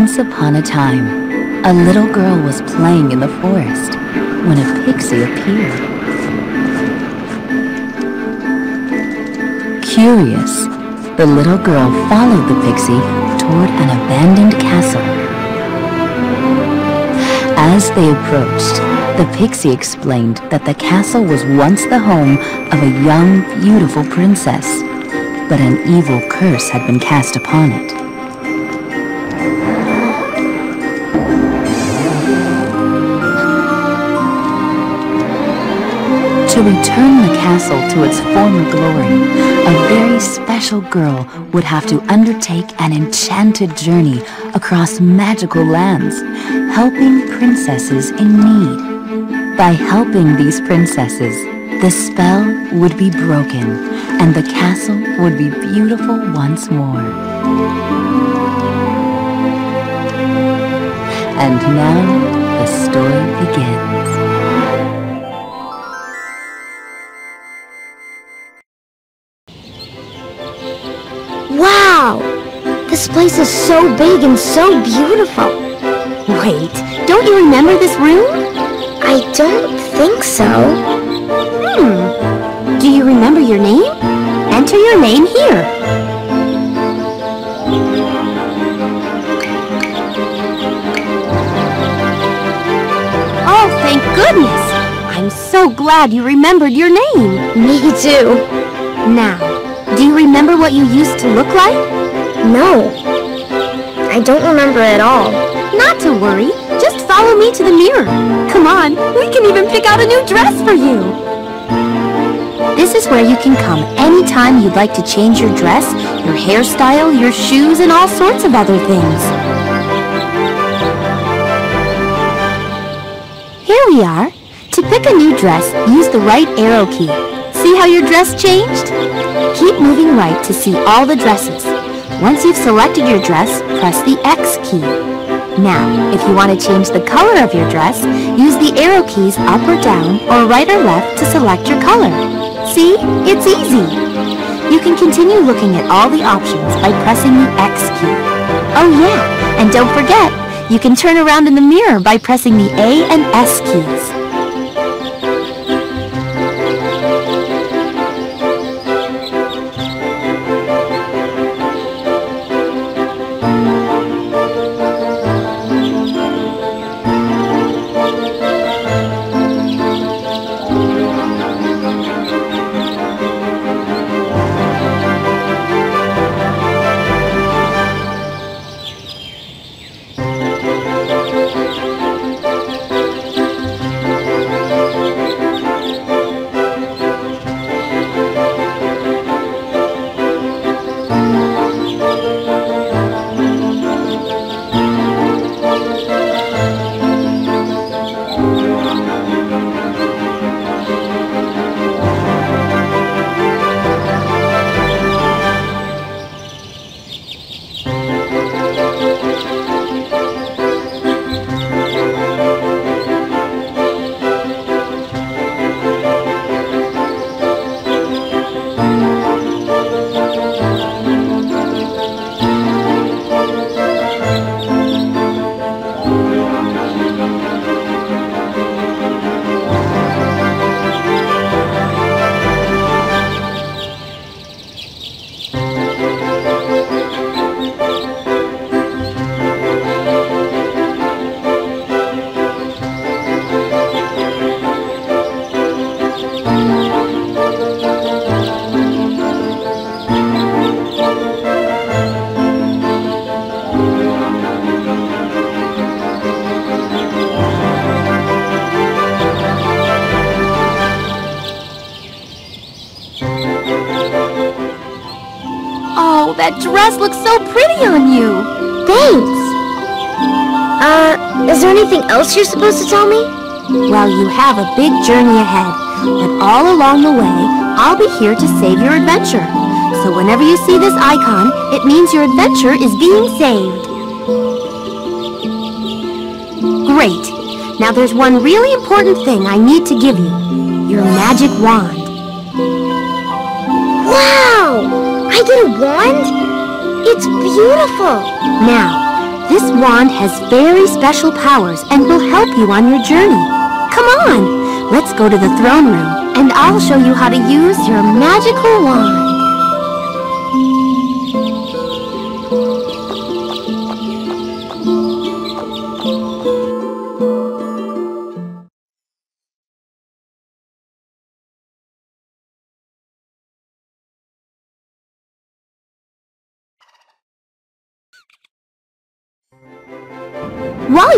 Once upon a time, a little girl was playing in the forest when a pixie appeared. Curious, the little girl followed the pixie toward an abandoned castle. As they approached, the pixie explained that the castle was once the home of a young, beautiful princess, but an evil curse had been cast upon it. To return the castle to its former glory, a very special girl would have to undertake an enchanted journey across magical lands, helping princesses in need. By helping these princesses, the spell would be broken and the castle would be beautiful once more. And now the story begins. This place is so big and so beautiful. Wait, don't you remember this room? I don't think so. Hmm. Do you remember your name? Enter your name here. Oh, thank goodness! I'm so glad you remembered your name. Me too. Now, do you remember what you used to look like? No. I don't remember at all. Not to worry. Just follow me to the mirror. Come on, we can even pick out a new dress for you. This is where you can come anytime you'd like to change your dress, your hairstyle, your shoes, and all sorts of other things. Here we are. To pick a new dress, use the right arrow key. See how your dress changed? Keep moving right to see all the dresses. Once you've selected your dress, press the X key. Now, if you want to change the color of your dress, use the arrow keys up or down or right or left to select your color. See? It's easy. You can continue looking at all the options by pressing the X key. Oh yeah, and don't forget, you can turn around in the mirror by pressing the A and S keys. Anything else you're supposed to tell me? Well, you have a big journey ahead, but all along the way, I'll be here to save your adventure. So whenever you see this icon, it means your adventure is being saved. Great. Now there's one really important thing I need to give you. Your magic wand. Wow! I get a wand? It's beautiful. Now, this wand has very special powers and will help you on your journey. Come on, let's go to the throne room and I'll show you how to use your magical wand.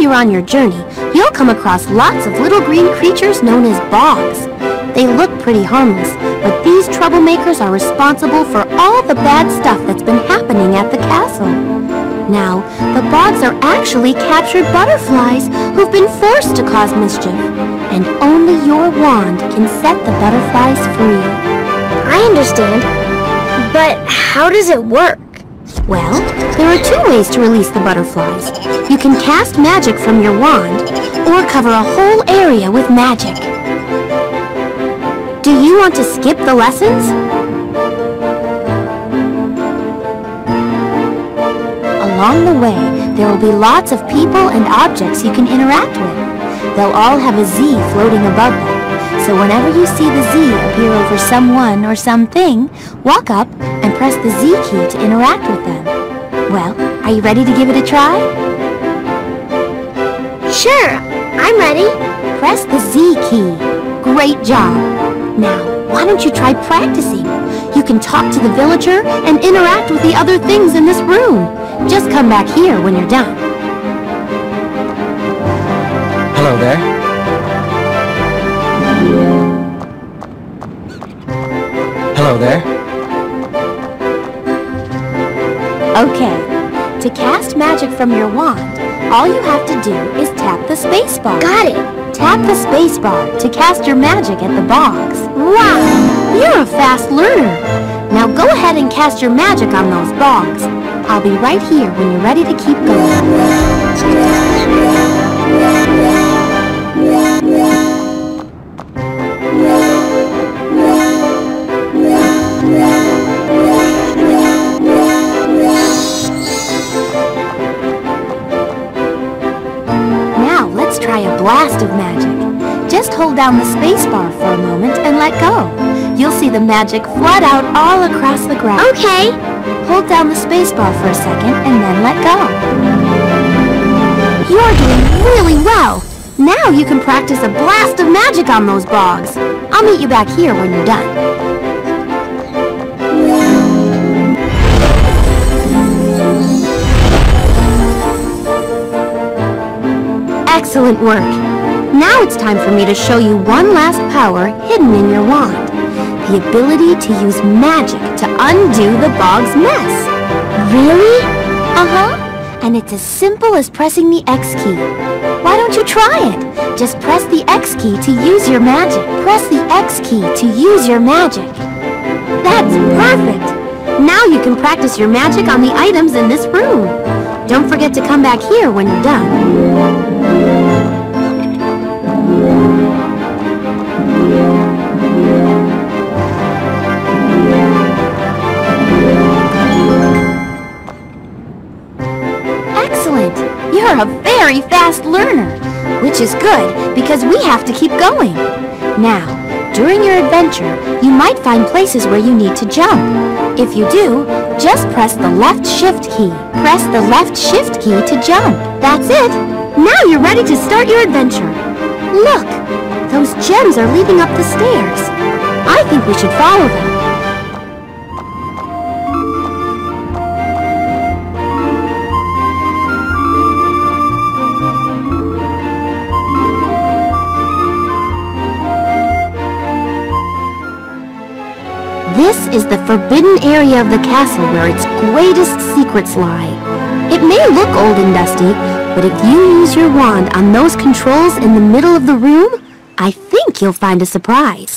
You're on your journey, you'll come across lots of little green creatures known as bogs. They look pretty harmless, but these troublemakers are responsible for all the bad stuff that's been happening at the castle. Now, the bogs are actually captured butterflies who've been forced to cause mischief, and only your wand can set the butterflies free. I understand. But how does it work? Well, there are two ways to release the butterflies. You can cast magic from your wand, or cover a whole area with magic. Do you want to skip the lessons? Along the way, there will be lots of people and objects you can interact with. They'll all have a Z floating above them, so whenever you see the Z appear over someone or something, walk up press the Z key to interact with them. Well, are you ready to give it a try? Sure, I'm ready. Press the Z key. Great job. Now, why don't you try practicing? You can talk to the villager and interact with the other things in this room. Just come back here when you're done. Hello there. Hello there. Okay. To cast magic from your wand, all you have to do is tap the space bar. Got it. Tap the space bar to cast your magic at the bogs. Wow! You're a fast learner. Now go ahead and cast your magic on those bogs. I'll be right here when you're ready to keep going. Hold down the space bar for a moment and let go. You'll see the magic flood out all across the ground. Okay. Hold down the space bar for a second and then let go. You're doing really well. Now you can practice a blast of magic on those bogs. I'll meet you back here when you're done. Excellent work. Now it's time for me to show you one last power hidden in your wand. The ability to use magic to undo the bog's mess. Really? Uh-huh. And it's as simple as pressing the X key. Why don't you try it? Just press the X key to use your magic. Press the X key to use your magic. That's perfect! Now you can practice your magic on the items in this room. Don't forget to come back here when you're done. Is good because we have to keep going. Now, during your adventure, you might find places where you need to jump. If you do, just press the left shift key. Press the left shift key to jump. That's it! Now you're ready to start your adventure. Look! Those gems are leading up the stairs. I think we should follow them. Is the forbidden area of the castle where its greatest secrets lie. It may look old and dusty, but if you use your wand on those controls in the middle of the room, I think you'll find a surprise.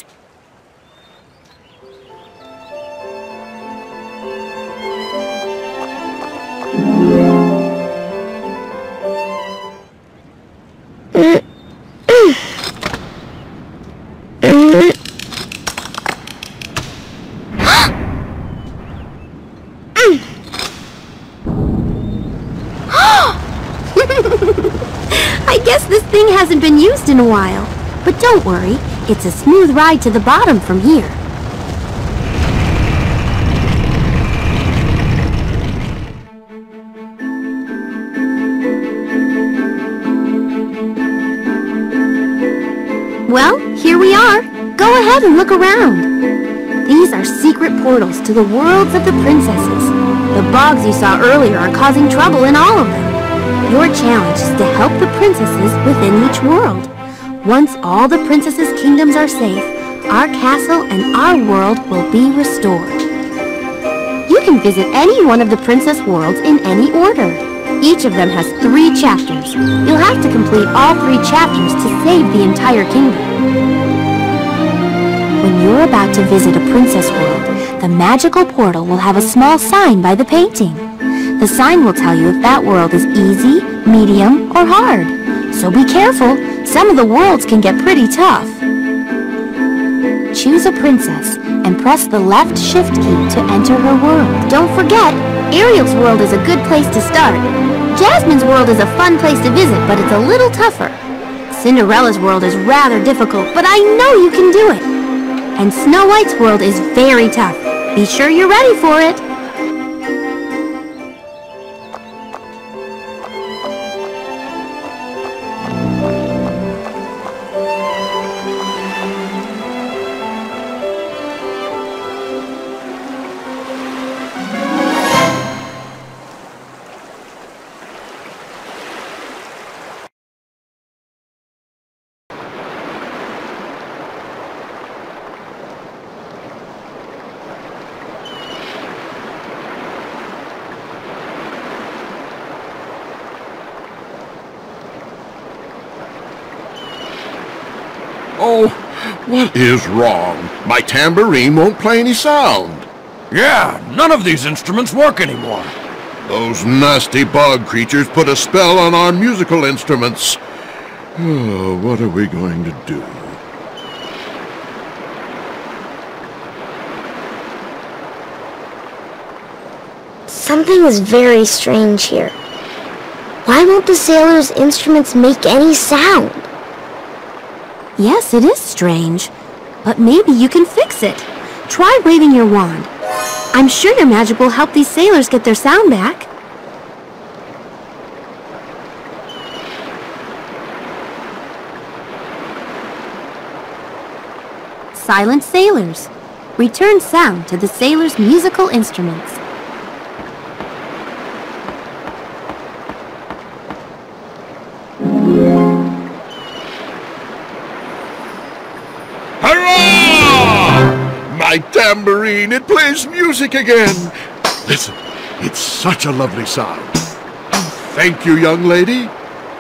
In a while. But don't worry, it's a smooth ride to the bottom from here. Well, here we are. Go ahead and look around. These are secret portals to the worlds of the princesses. The bogs you saw earlier are causing trouble in all of them. Your challenge is to help the princesses within each world. Once all the princesses' kingdoms are safe, our castle and our world will be restored. You can visit any one of the princess worlds in any order. Each of them has three chapters. You'll have to complete all three chapters to save the entire kingdom. When you're about to visit a princess world, the magical portal will have a small sign by the painting. The sign will tell you if that world is easy, medium, or hard. So be careful, some of the worlds can get pretty tough. Choose a princess and press the left shift key to enter her world. Don't forget, Ariel's world is a good place to start. Jasmine's world is a fun place to visit, but it's a little tougher. Cinderella's world is rather difficult, but I know you can do it. And Snow White's world is very tough. Be sure you're ready for it. Is wrong? My tambourine won't play any sound. Yeah, none of these instruments work anymore. Those nasty bog creatures put a spell on our musical instruments. Oh, what are we going to do? Something is very strange here. Why won't the sailors' instruments make any sound? Yes, it is strange. But maybe you can fix it. Try waving your wand. I'm sure your magic will help these sailors get their sound back. Silent sailors. Return sound to the sailors' musical instruments. Tambourine, it plays music again. Listen, it's such a lovely sound. Thank you, young lady.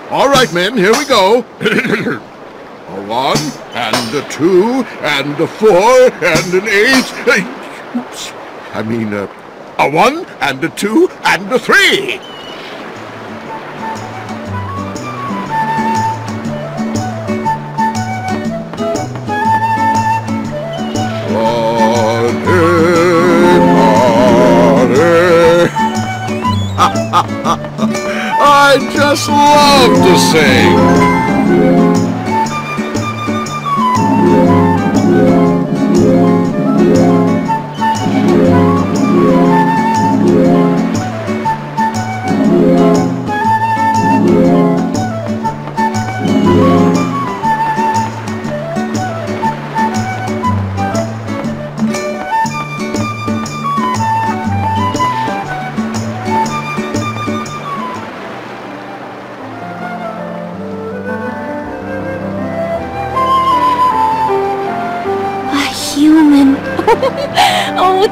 All right, men, here we go. a one, and a two, and a four, and an eight. Oops. I mean, uh, a one, and a two, and a three. I just love to sing.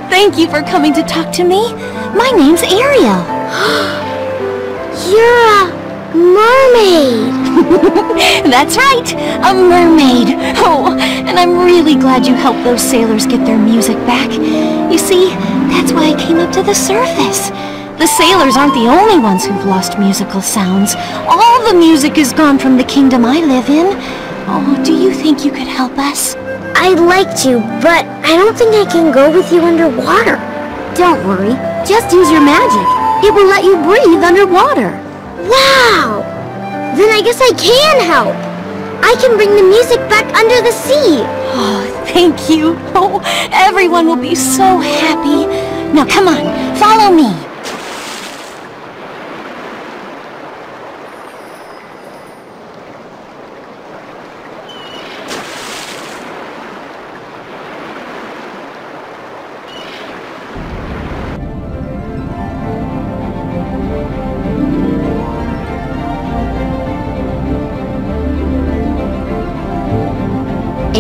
Thank you for coming to talk to me. My name's Ariel. You're a mermaid. That's right, a mermaid. Oh, and I'm really glad you helped those sailors get their music back. You see, that's why I came up to the surface. The sailors aren't the only ones who've lost musical sounds. All the music is gone from the kingdom I live in. Oh, do you think you could help us? I'd like to, but I don't think I can go with you underwater. Don't worry, just use your magic. It will let you breathe underwater. Wow! Then I guess I can help. I can bring the music back under the sea. Oh, thank you. Oh, everyone will be so happy. Now come on, follow me.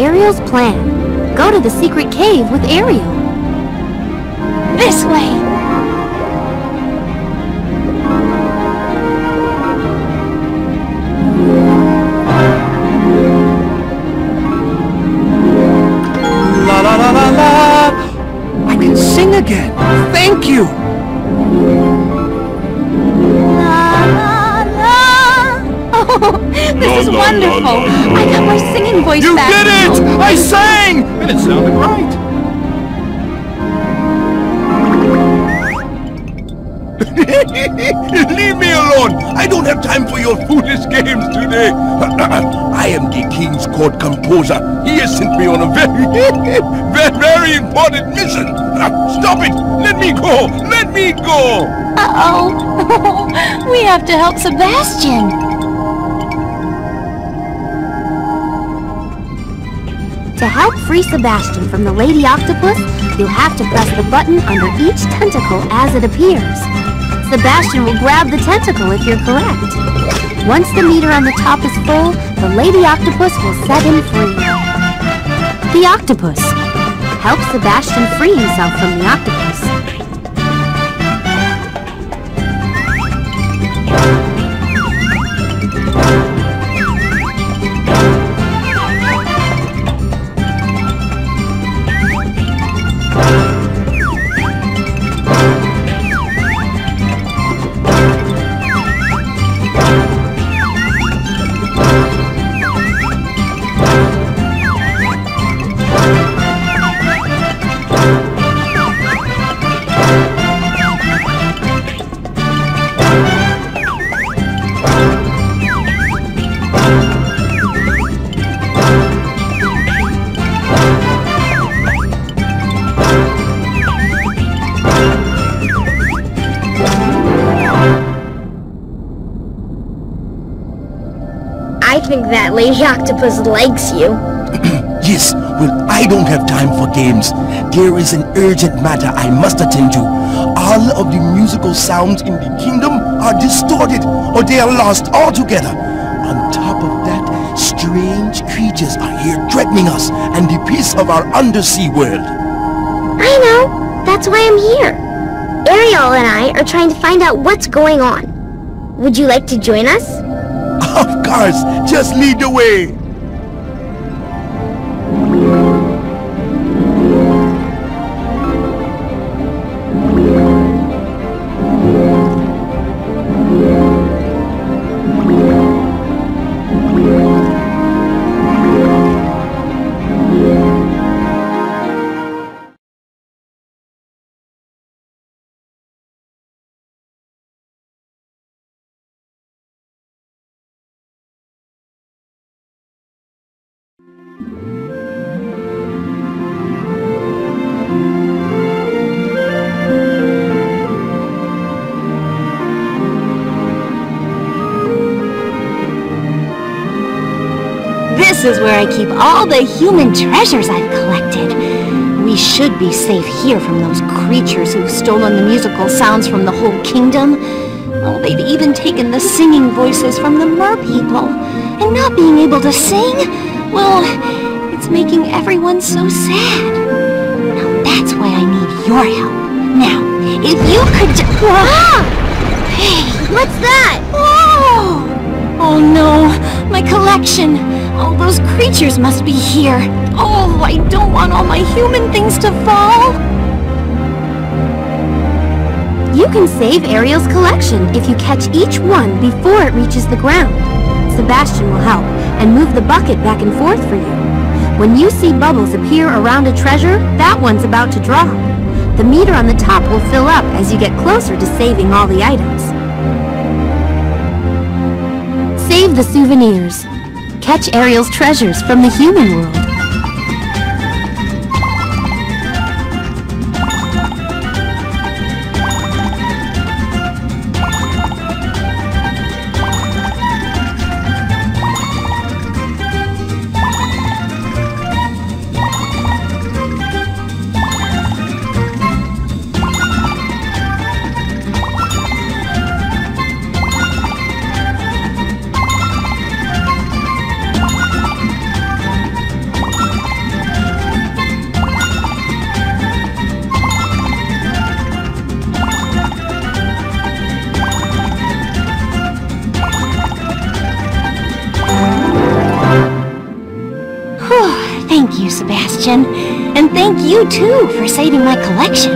Ariel's plan. Go to the secret cave with Ariel. This way! Time for your foolish games today! I am the King's Court composer. He has sent me on a very, very, very important mission! Stop it! Let me go! Let me go! Uh-oh. we have to help Sebastian. To help free Sebastian from the Lady Octopus, you'll have to press the button under each tentacle as it appears. Sebastian will grab the tentacle if you're correct. Once the meter on the top is full, the Lady Octopus will set him free. The Octopus. Help Sebastian free himself from the octopus. Lady Octopus likes you. Yes, well, I don't have time for games. There is an urgent matter I must attend to. All of the musical sounds in the kingdom are distorted, or they are lost altogether. On top of that, strange creatures are here threatening us and the peace of our undersea world. I know. That's why I'm here. Ariel and I are trying to find out what's going on. Would you like to join us? Just lead the way. Keep all the human treasures I've collected. We should be safe here from those creatures who've stolen the musical sounds from the whole kingdom. Oh, they've even taken the singing voices from the mer people. And not being able to sing, well, it's making everyone so sad. Now that's why I need your help. Now, if you could Ah! Hey, What's that? Oh! Oh no, my collection! Oh, those creatures must be here. Oh, I don't want all my human things to fall. You can save Ariel's collection if you catch each one before it reaches the ground. Sebastian will help and move the bucket back and forth for you. When you see bubbles appear around a treasure, that one's about to drop. The meter on the top will fill up as you get closer to saving all the items. Save the souvenirs. Catch Ariel's treasures from the human world. You, Sebastian. And thank you, too, for saving my collection.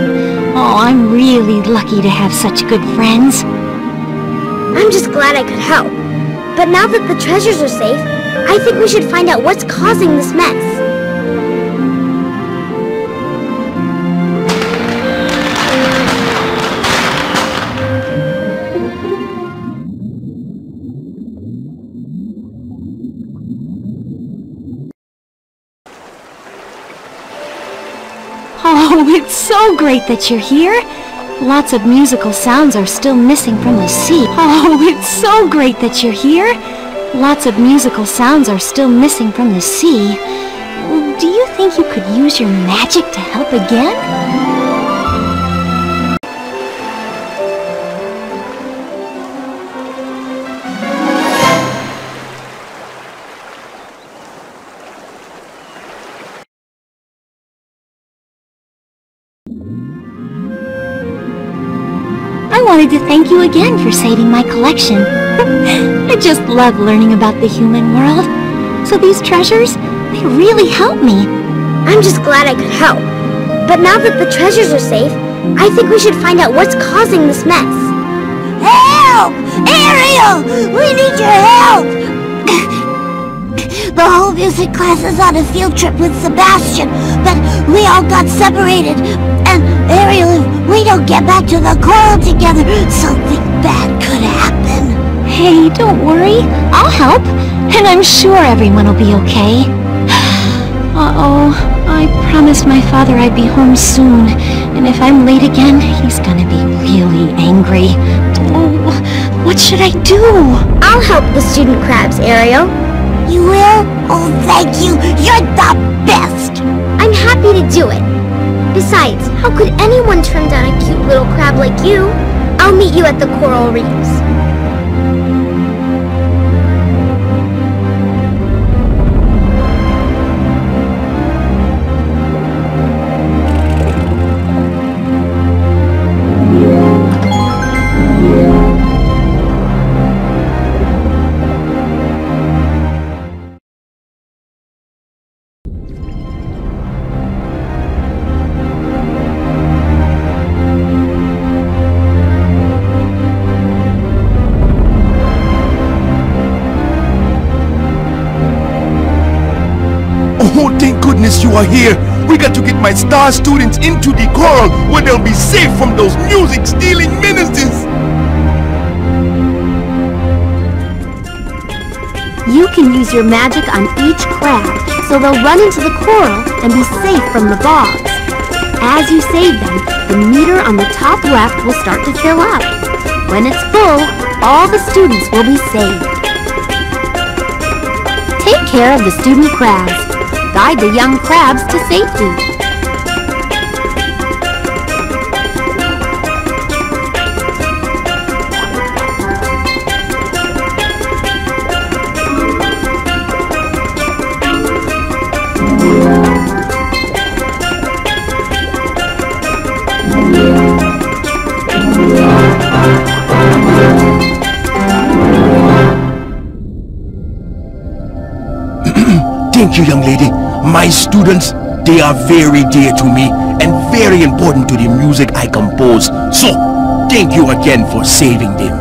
Oh, I'm really lucky to have such good friends. I'm just glad I could help. But now that the treasures are safe, I think we should find out what's causing this mess. So great that you're here. Lots of musical sounds are still missing from the sea. Oh, it's so great that you're here. Lots of musical sounds are still missing from the sea. Do you think you could use your magic to help again? Wanted to thank you again for saving my collection. I just love learning about the human world. So these treasures, they really help me. I'm just glad I could help. But now that the treasures are safe, I think we should find out what's causing this mess. Help! Ariel! We need your help! the whole music class is on a field trip with Sebastian, but we all got separated. And Ariel, if we don't get back to the coral together, something bad could happen. Hey, don't worry. I'll help. And I'm sure everyone will be okay. Uh-oh. I promised my father I'd be home soon. And if I'm late again, he's gonna be really angry. Oh, what should I do? I'll help the student crabs, Ariel. You will? Oh, thank you. You're the best. I'm happy to do it. Besides, how could anyone turn down a cute little crab like you? I'll meet you at the coral reefs. My star students into the coral where they'll be safe from those music-stealing menaces. You can use your magic on each crab, so they'll run into the coral and be safe from the bogs. As you save them, the meter on the top left will start to fill up. When it's full, all the students will be saved. Take care of the student crabs. Guide the young crabs to safety. You, young lady. My students, they are very dear to me and very important to the music I compose. So, thank you again for saving them.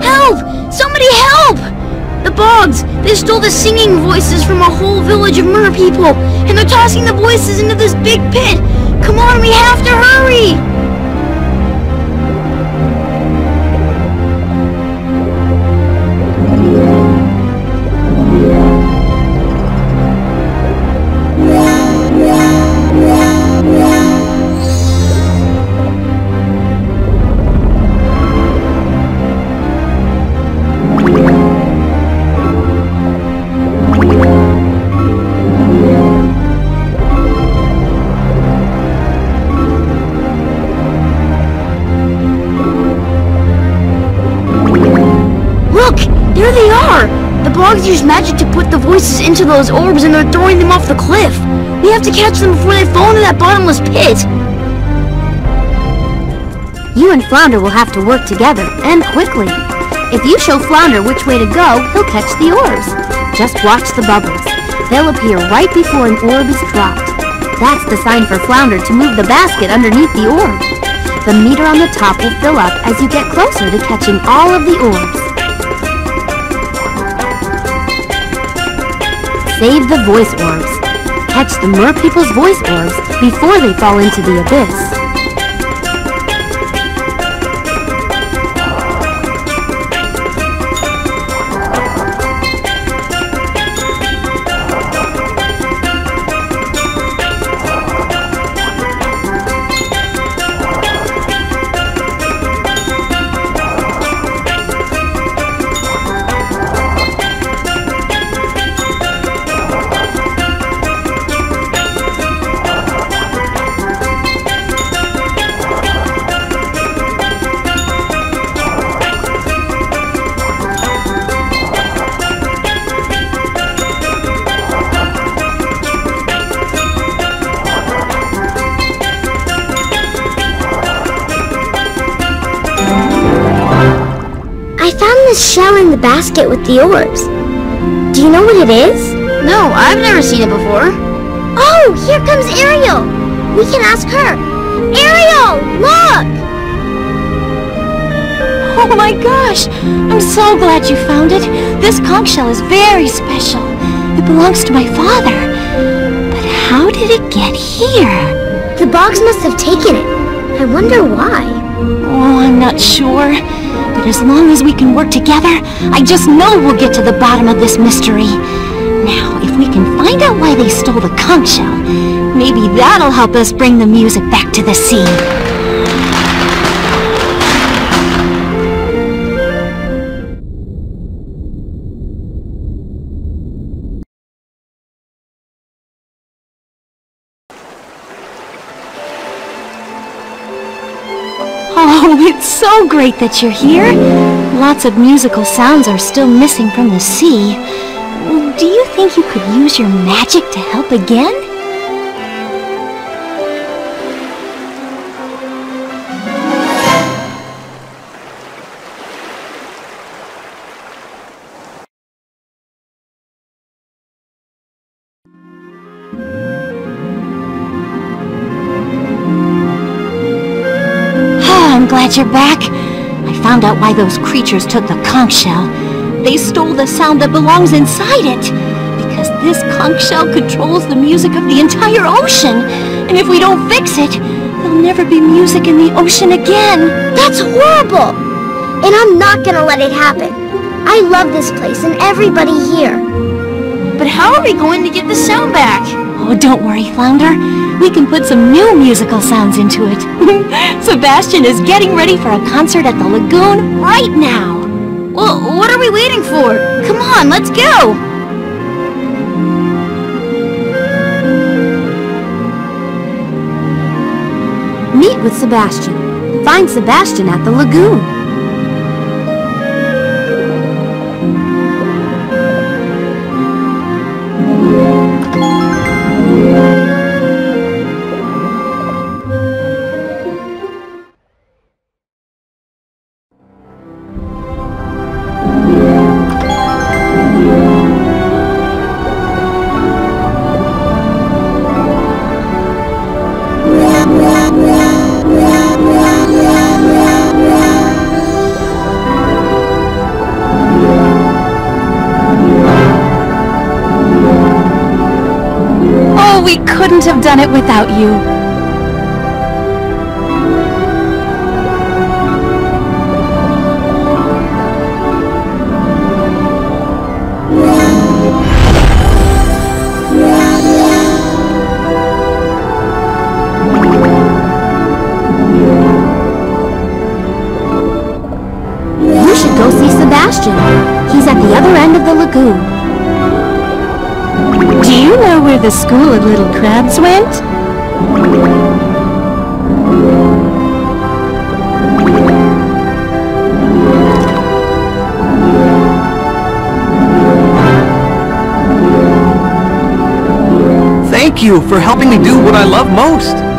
Help! Somebody help! The Bogs! They stole the singing voices from a whole village of mer people, and they're tossing the voices into this big pit! Come on, we have to hurry! Into those orbs and they're throwing them off the cliff. We have to catch them before they fall into that bottomless pit. You and Flounder will have to work together, and quickly. If you show Flounder which way to go, he'll catch the orbs. Just watch the bubbles. They'll appear right before an orb is dropped. That's the sign for Flounder to move the basket underneath the orb. The meter on the top will fill up as you get closer to catching all of the orbs. Save the voice orbs. Catch the mer people's voice orbs before they fall into the abyss. Basket with the orbs. Do you know what it is? No, I've never seen it before. Oh, here comes Ariel. We can ask her. Ariel, look! Oh my gosh! I'm so glad you found it. This conch shell is very special. It belongs to my father. But how did it get here? The bogs must have taken it. I wonder why. Oh, I'm not sure. As long as we can work together, I just know we'll get to the bottom of this mystery. Now, if we can find out why they stole the conch shell, maybe that'll help us bring the music back to the sea. Great that you're here. Lots of musical sounds are still missing from the sea. Do you think you could use your magic to help again? Why those creatures took the conch shell. They stole the sound that belongs inside it. Because this conch shell controls the music of the entire ocean. And if we don't fix it, there'll never be music in the ocean again. That's horrible! And I'm not gonna let it happen. I love this place and everybody here. But how are we going to get the sound back? Oh, don't worry, Flounder. We can put some new musical sounds into it. Sebastian is getting ready for a concert at the lagoon right now. Well, what are we waiting for? Come on, let's go! Meet with Sebastian. Find Sebastian at the lagoon. Without you. You should go see Sebastian. He's at the other end of the lagoon. Do you know where the school of little crabs went? You for helping me do what I love most.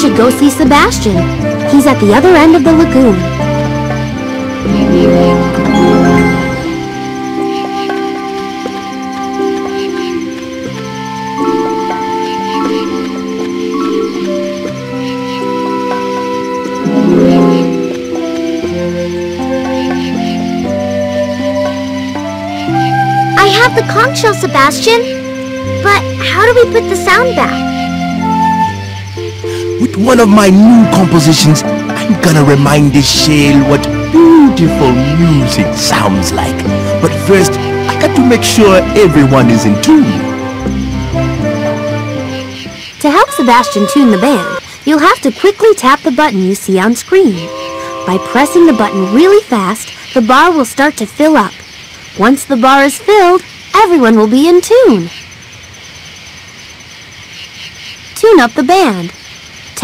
Should go see Sebastian. He's at the other end of the lagoon. I have the conch shell, Sebastian. But how do we put the sound back? With one of my new compositions, I'm gonna remind this shell what beautiful music sounds like. But first, I got to make sure everyone is in tune. To help Sebastian tune the band, you'll have to quickly tap the button you see on screen. By pressing the button really fast, the bar will start to fill up. Once the bar is filled, everyone will be in tune. Tune up the band.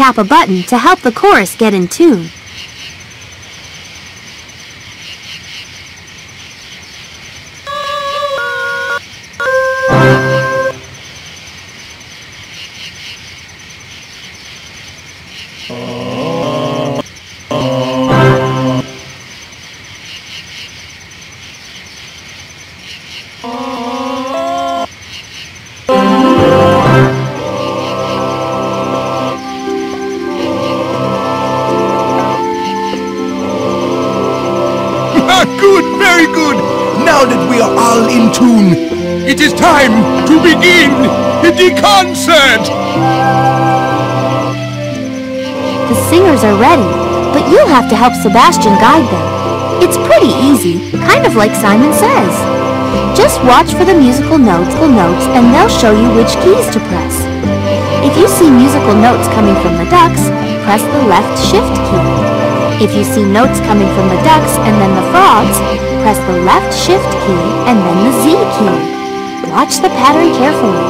Tap a button to help the chorus get in tune. Have to help Sebastian guide them. It's pretty easy, kind of like Simon Says. Just watch for the musical notes, notes, and they'll show you which keys to press. If you see musical notes coming from the ducks, press the left shift key. If you see notes coming from the ducks and then the frogs, press the left shift key and then the Z key. Watch the pattern carefully.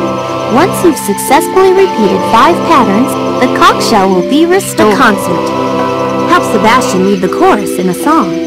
Once you've successfully repeated five patterns, the conch shell will be restored. The concert. Sebastian lead the chorus in a song.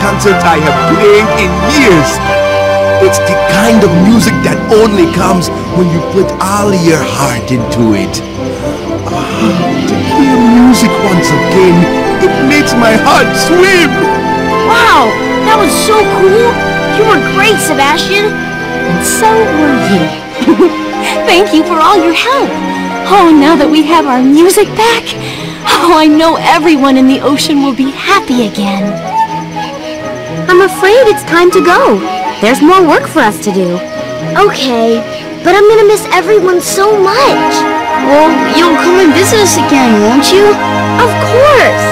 Finest concerts I have played in years. It's the kind of music that only comes when you put all your heart into it. Ah, to hear music once again, it makes my heart swim. Wow, that was so cool. You were great, Sebastian. And so were you. Thank you for all your help. Oh, now that we have our music back, oh, I know everyone in the ocean will be happy again. I'm afraid it's time to go. There's more work for us to do. Okay, but I'm gonna miss everyone so much. Well, you'll come and visit us again, won't you? Of course.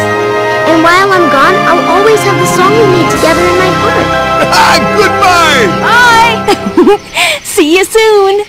And while I'm gone, I'll always have the song we made together in my heart. Ah, goodbye! Bye! See you soon!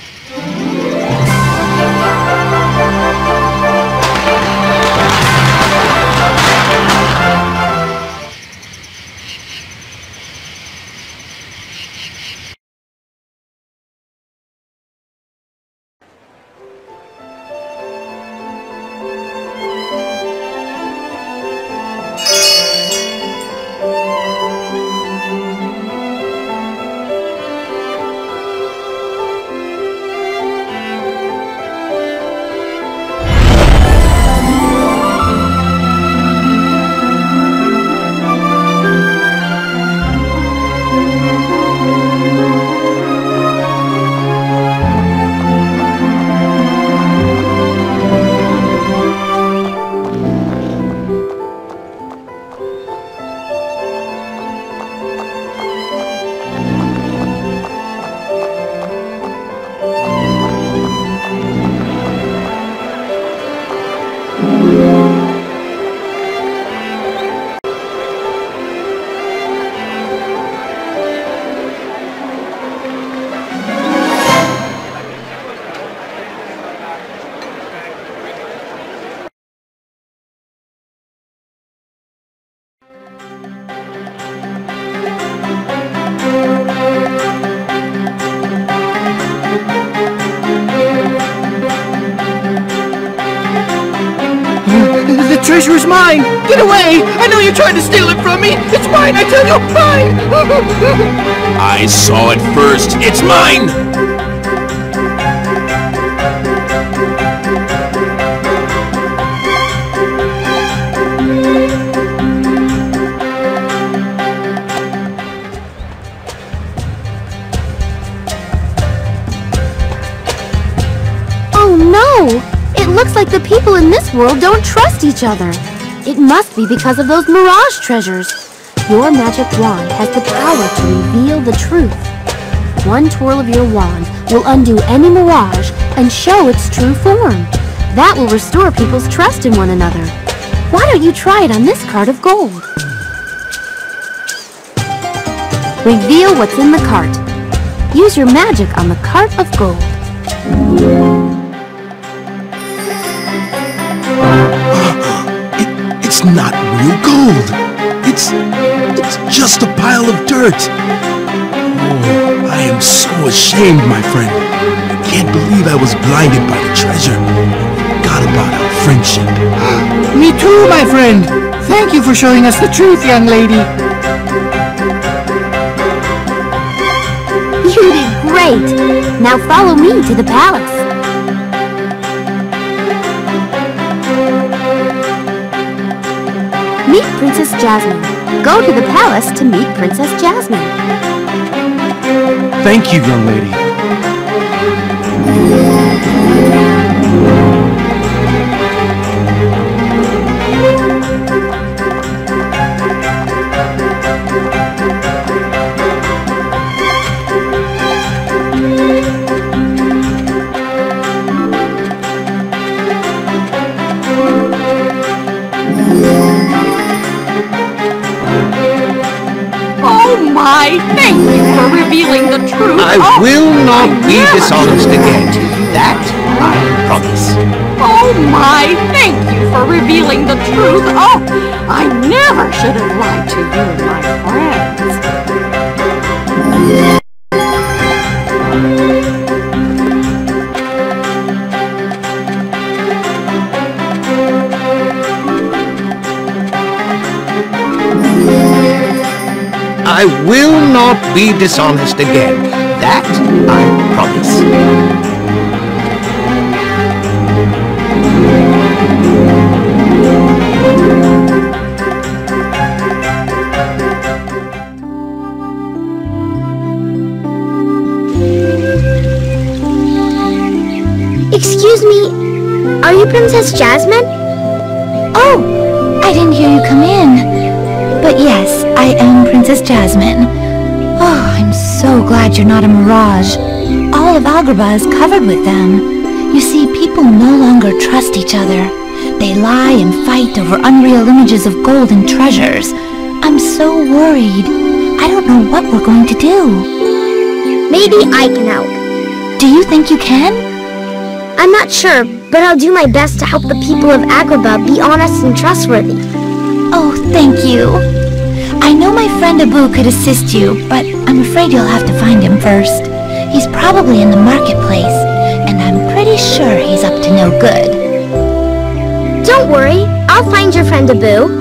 I saw it first. It's mine! Oh no! It looks like the people in this world don't trust each other. It must be because of those mirage treasures. Your magic wand has the power to reveal the truth. One twirl of your wand will undo any mirage and show its true form. That will restore people's trust in one another. Why don't you try it on this card of gold? Reveal what's in the cart. Use your magic on the cart of gold. It, it's not real gold. It's it's just a pile of dirt. Oh, I am so ashamed, my friend. I can't believe I was blinded by the treasure. Forgot about our friendship. Me too, my friend! Thank you for showing us the truth, young lady! You did great! Now follow me to the palace. Meet Princess Jasmine. Go to the palace to meet Princess Jasmine. Thank you, young lady. I will not be dishonest again. That I promise. Oh my, thank you for revealing the truth. Oh, I never should have lied to you my friends. I will not be dishonest again. That I promise. Excuse me, are you Princess Jasmine? Oh, I didn't hear you come in. I am um, Princess Jasmine. Oh, I'm so glad you're not a mirage. All of Agrabah is covered with them. You see, people no longer trust each other. They lie and fight over unreal images of gold and treasures. I'm so worried. I don't know what we're going to do. Maybe I can help. Do you think you can? I'm not sure, but I'll do my best to help the people of Agrabah be honest and trustworthy. Oh, thank you. I know my friend Abu could assist you, but I'm afraid you'll have to find him first. He's probably in the marketplace, and I'm pretty sure he's up to no good. Don't worry, I'll find your friend Abu.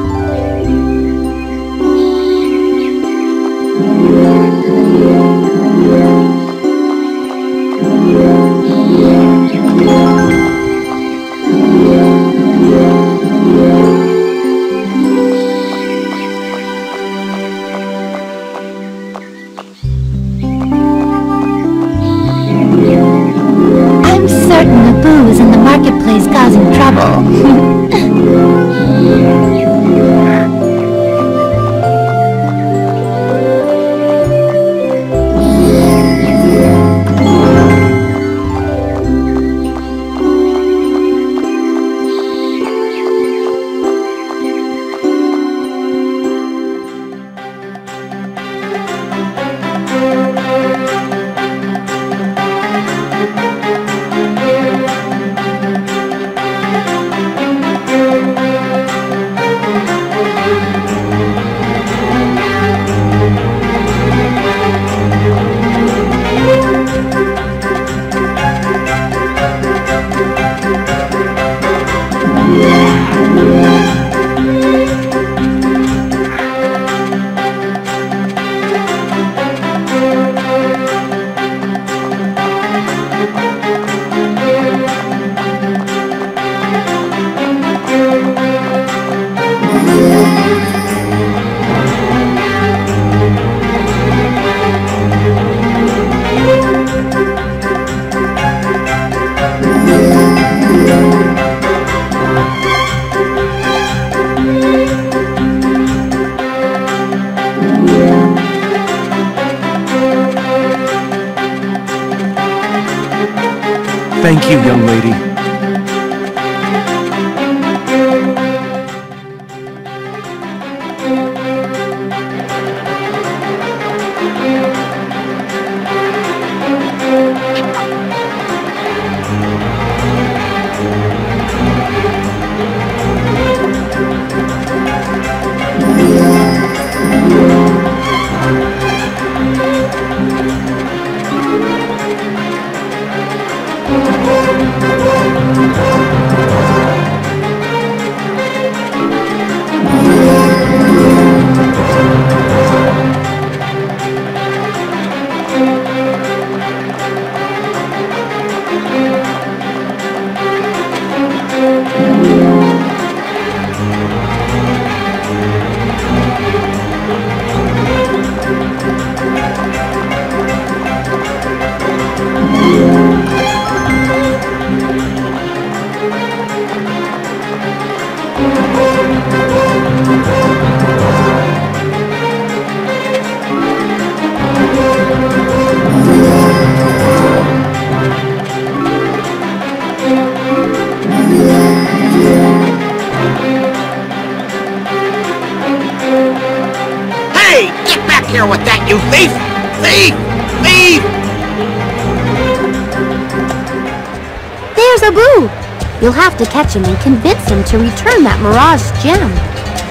Mirage gem.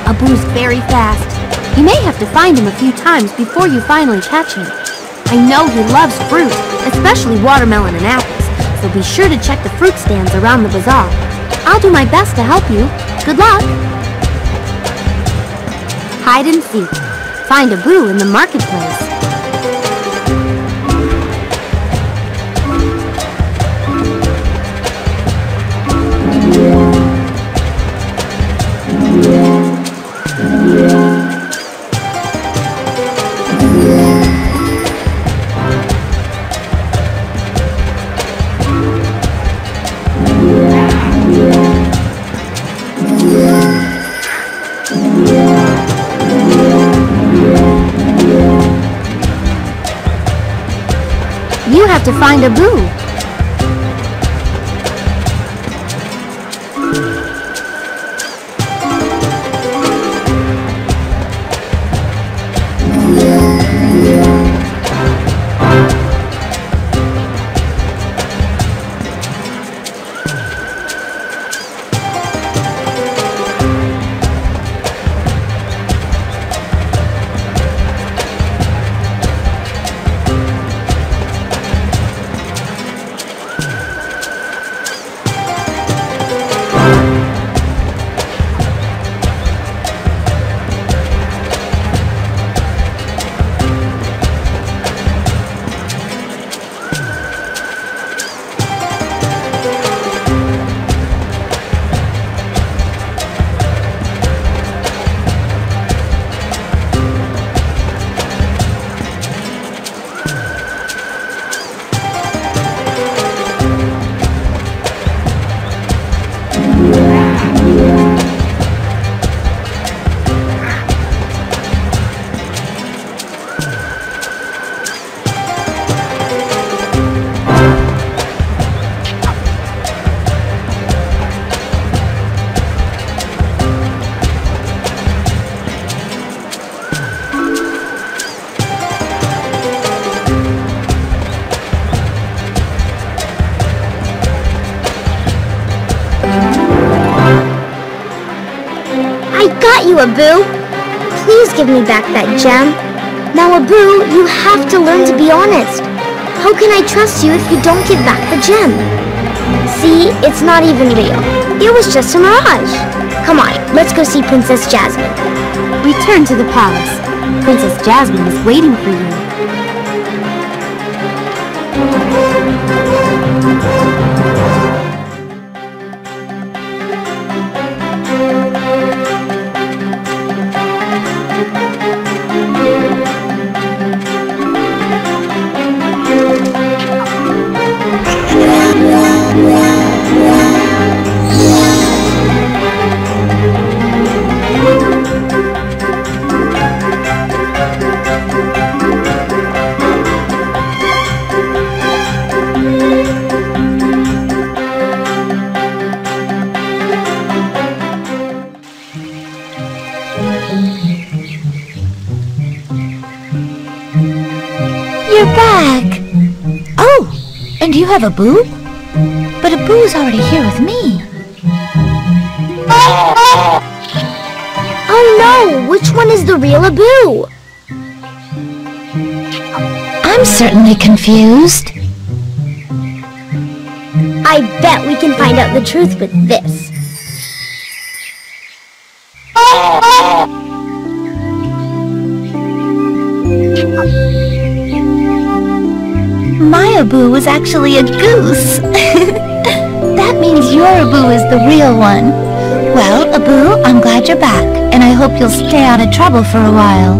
Abu's very fast. You may have to find him a few times before you finally catch him. I know he loves fruit, especially watermelon and apples, so be sure to check the fruit stands around the bazaar. I'll do my best to help you. Good luck! Hide and seek. Find Abu in the marketplace. Have got you, Abu. Please give me back that gem. Now, Abu, you have to learn to be honest. How can I trust you if you don't give back the gem? See, it's not even real. It was just a mirage. Come on, let's go see Princess Jasmine. Return to the palace. Princess Jasmine is waiting for you. You have Abu? But Abu's already here with me. Oh no, which one is the real Abu? I'm certainly confused. I bet we can find out the truth with this. Actually a goose. that means your Abu is the real one. Well, Abu, I'm glad you're back, and I hope you'll stay out of trouble for a while.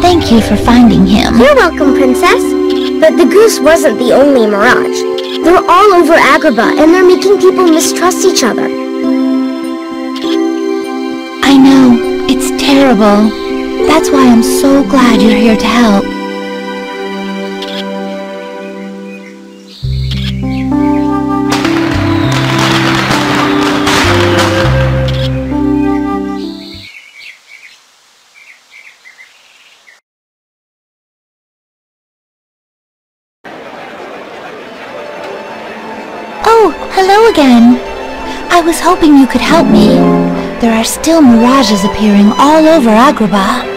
Thank you for finding him. You're welcome, Princess. But the goose wasn't the only mirage. They're all over Agrabah, and they're making people mistrust each other. I know. It's terrible. That's why I'm so glad you're here to help. Hoping you could help me. There are still mirages appearing all over Agrabah.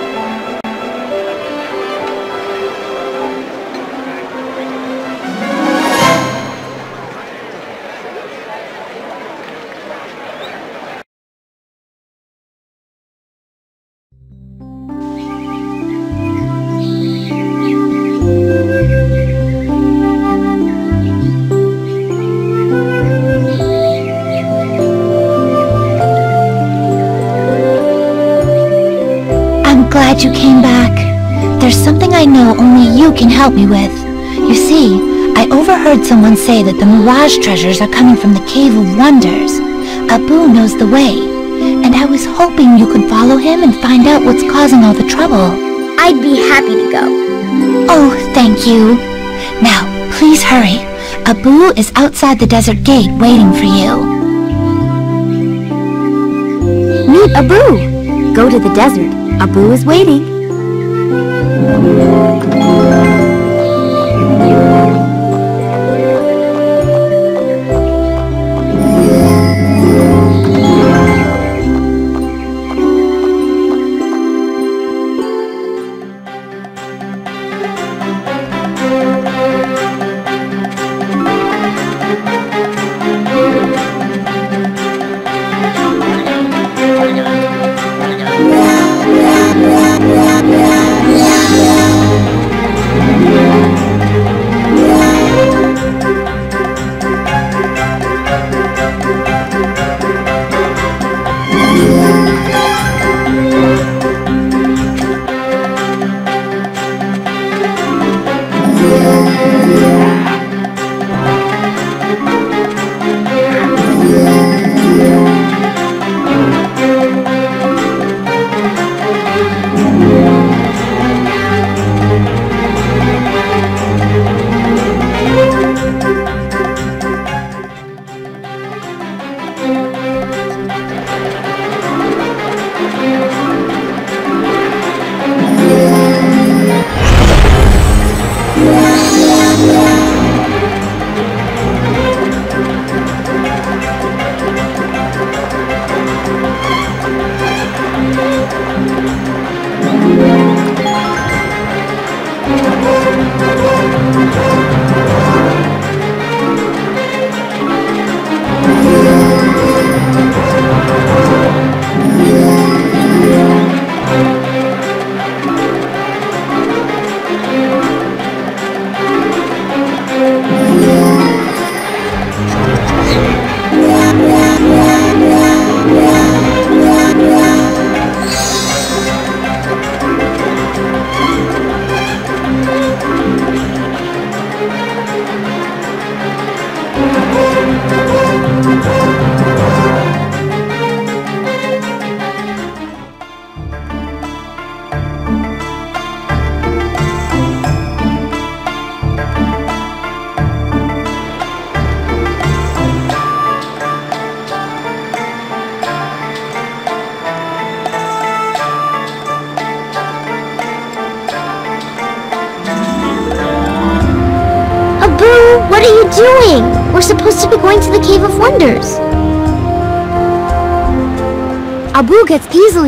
Me with. You see, I overheard someone say that the Mirage treasures are coming from the Cave of Wonders. Abu knows the way, and I was hoping you could follow him and find out what's causing all the trouble. I'd be happy to go. Oh, thank you. Now, please hurry. Abu is outside the desert gate waiting for you. Meet Abu. Go to the desert. Abu is waiting.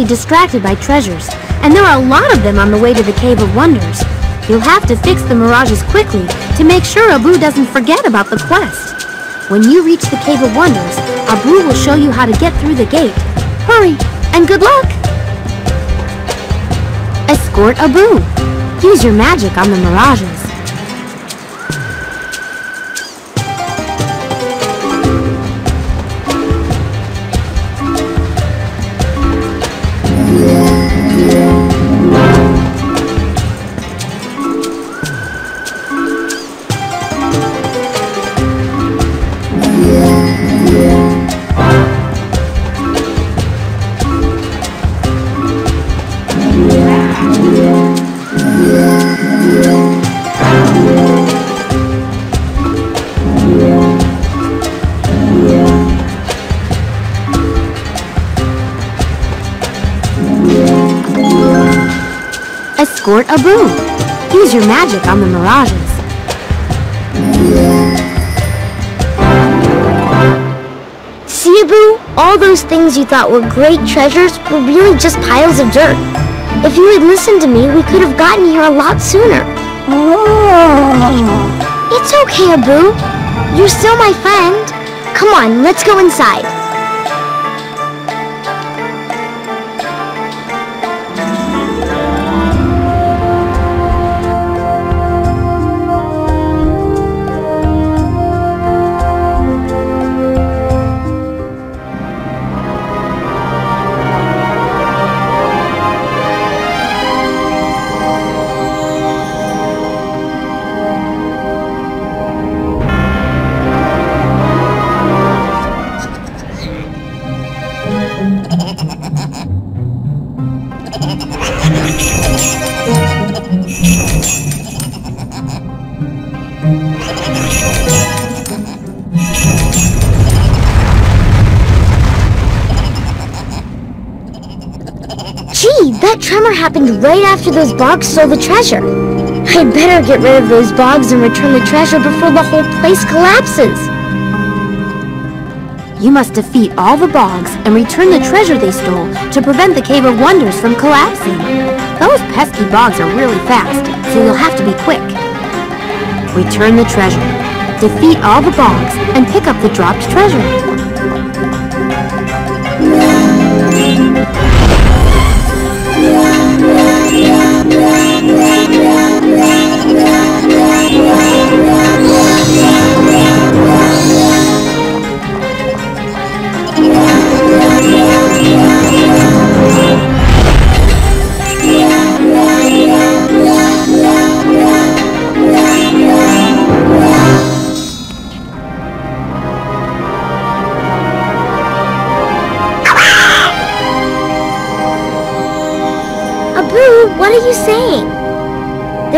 Easily distracted by treasures, and there are a lot of them on the way to the Cave of Wonders. You'll have to fix the mirages quickly to make sure Abu doesn't forget about the quest. When you reach the Cave of Wonders, Abu will show you how to get through the gate. Hurry, and good luck! Escort Abu. Use your magic on the mirages. Escort Abu. Use your magic on the mirages. See, Abu? All those things you thought were great treasures were really just piles of dirt. If you had listened to me, we could have gotten here a lot sooner. Oh. It's okay, Abu. You're still my friend. Come on, let's go inside. Right after those bogs stole the treasure. I'd better get rid of those bogs and return the treasure before the whole place collapses. You must defeat all the bogs and return the treasure they stole to prevent the Cave of Wonders from collapsing. Those pesky bogs are really fast, so you'll have to be quick. Return the treasure, defeat all the bogs, and pick up the dropped treasure.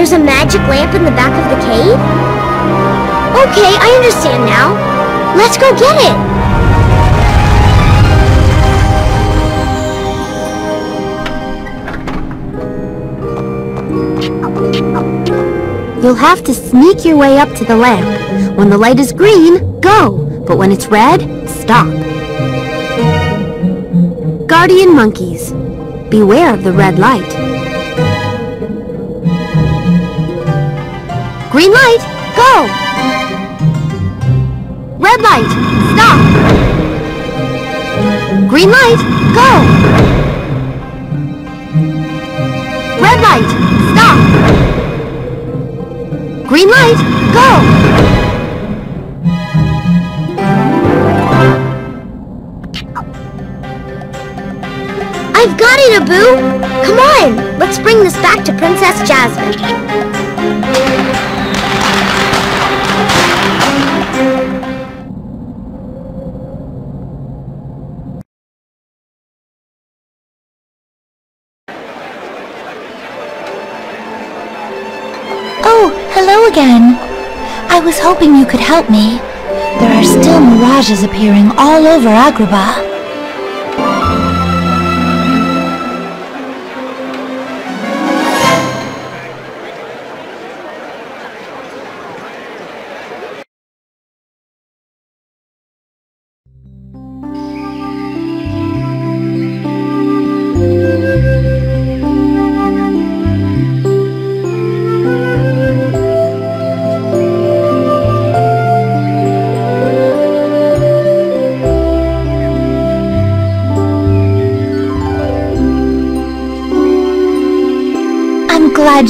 There's a magic lamp in the back of the cave? Okay, I understand now. Let's go get it. You'll have to sneak your way up to the lamp. When the light is green, go. But when it's red, stop. Guardian monkeys. Beware of the red light. Green light, go! Red light, stop! Green light, go! Red light, stop! Green light, go! I've got it, Abu! Come on, let's bring this back to Princess Jasmine. Hoping you could help me. There are still mirages appearing all over Agrabah.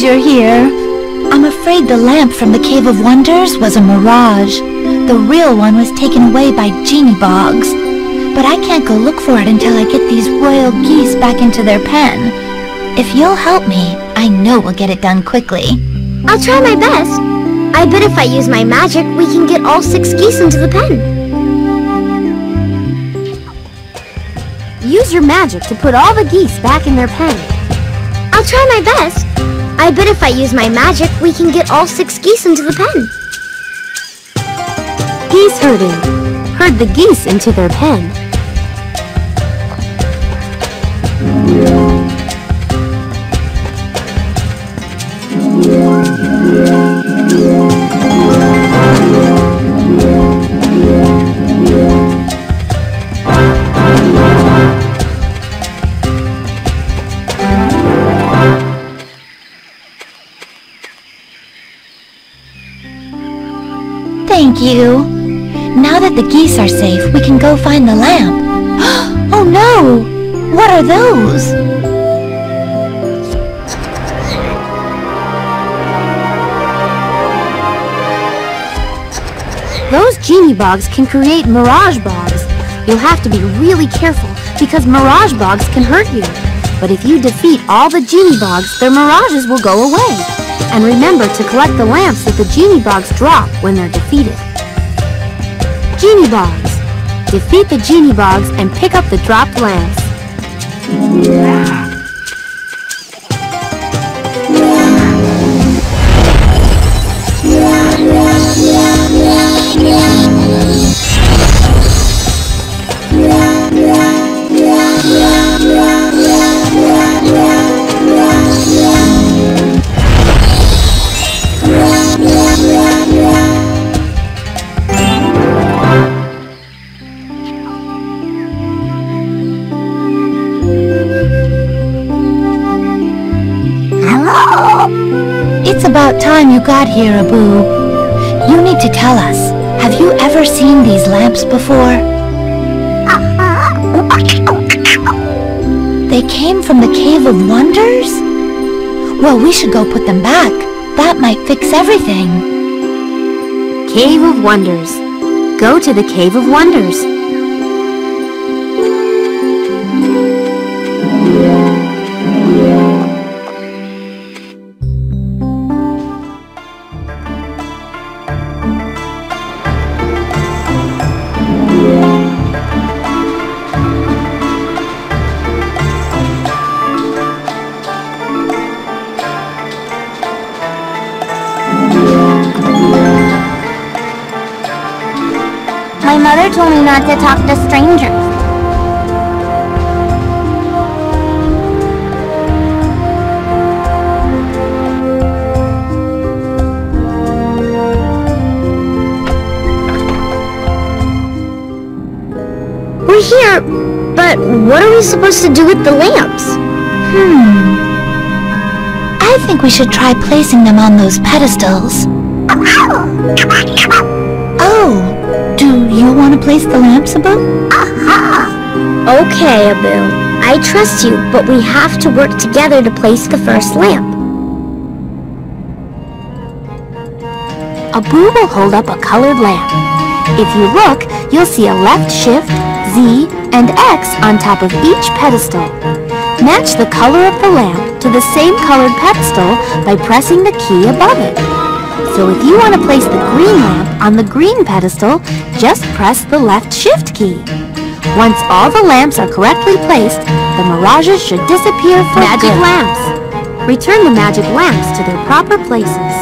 You're here. I'm afraid the lamp from the Cave of Wonders was a mirage. The real one was taken away by genie bogs. But I can't go look for it until I get these royal geese back into their pen. If you'll help me, I know we'll get it done quickly. I'll try my best. I bet if I use my magic, we can get all six geese into the pen. Use your magic to put all the geese back in their pen. I'll try my best. I bet if I use my magic, we can get all six geese into the pen. Geese herding. Herd the geese into their pen. Are those? Those genie bogs can create mirage bogs. You'll have to be really careful because mirage bogs can hurt you. But if you defeat all the genie bogs, their mirages will go away. And remember to collect the lamps that the genie bogs drop when they're defeated. Genie bogs. Defeat the genie bogs and pick up the dropped lamps. It's time here, Abu. You need to tell us, have you ever seen these lamps before? They came from the Cave of Wonders? Well, we should go put them back. That might fix everything. Cave of Wonders. Go to the Cave of Wonders. Not to talk to strangers. We're here, but what are we supposed to do with the lamps? Hmm. I think we should try placing them on those pedestals. Oh, do you want to place the lamps, Abu? Aha! Okay, Abu. I trust you, but we have to work together to place the first lamp. Abu will hold up a colored lamp. If you look, you'll see a left shift, Z, and X on top of each pedestal. Match the color of the lamp to the same colored pedestal by pressing the key above it. So if you want to place the green lamp on the green pedestal, just press the left shift key. Once all the lamps are correctly placed, the mirages should disappear for Magic good. lamps. Return the magic lamps to their proper places.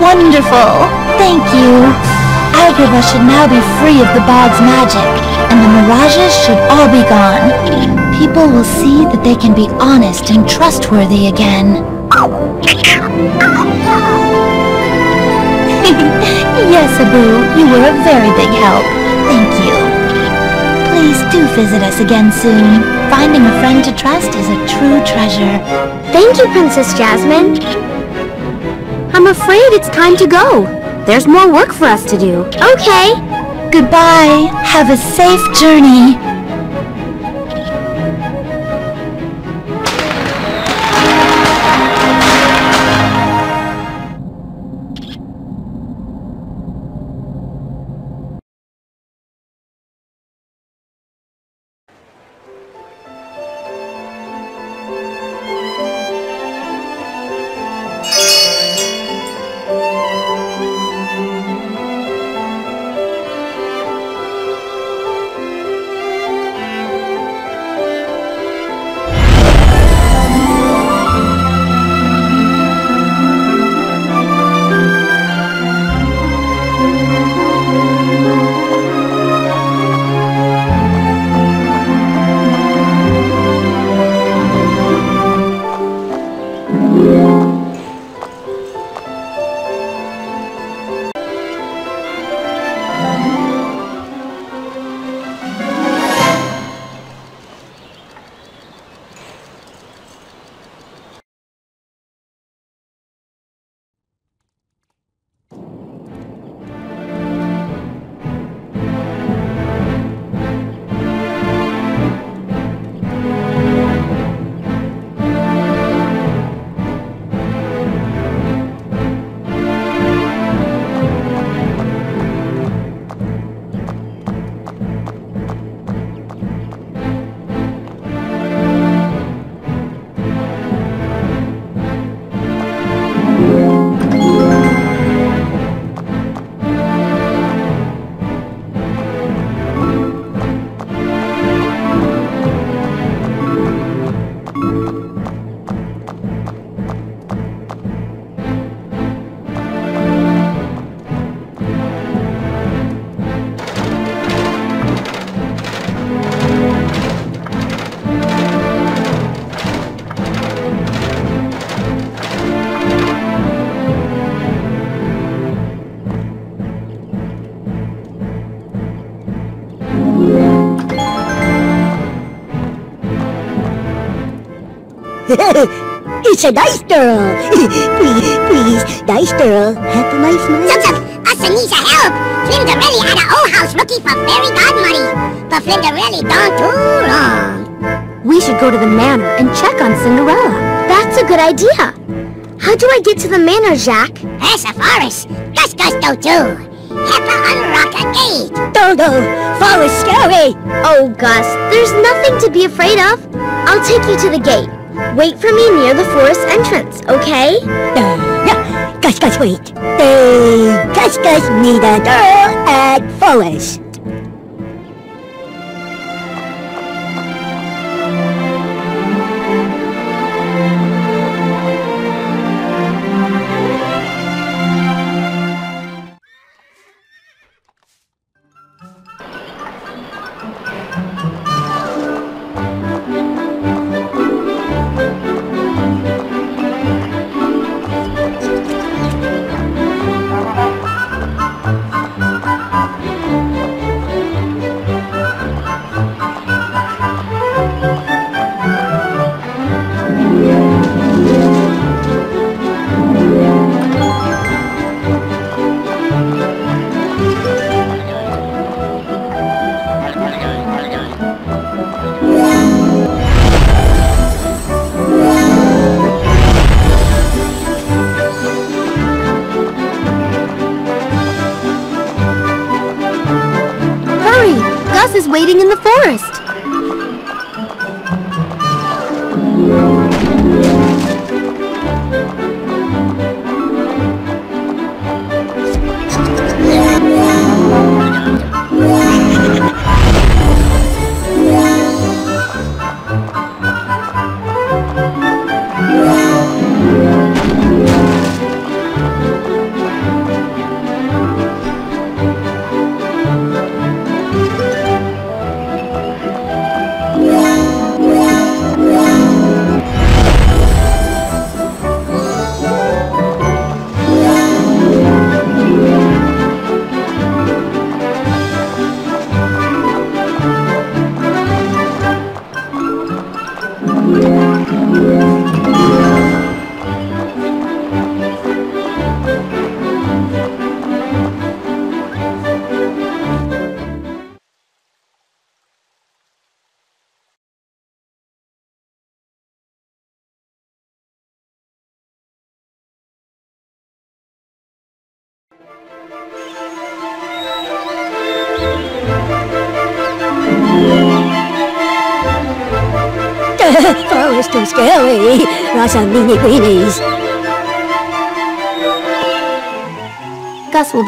Wonderful. Thank you. Agrabah should now be free of the bog's magic, and the mirages should all be gone. People will see that they can be honest and trustworthy again. Yes, Abu, you were a very big help. Thank you. Please do visit us again soon. Finding a friend to trust is a true treasure. Thank you, Princess Jasmine. I'm afraid it's time to go. There's more work for us to do. Okay. Goodbye. Have a safe journey. It's a nice girl. please, please, nice girl. Have a nice night. Zub Zub, us needs a help. Cinderelly at a old house looking for fairy god money. But Cinderelly done too long. We should go to the manor and check on Cinderella. That's a good idea. How do I get to the manor, Jaq? Past a forest. Gus Gus do too. Have to unlock a gate. Dodo, forest scary. Oh, Gus, there's nothing to be afraid of. I'll take you to the gate. Wait for me near the forest entrance, okay? Uh, yeah. Gus Gus wait. They Gus Gus need a girl at forest.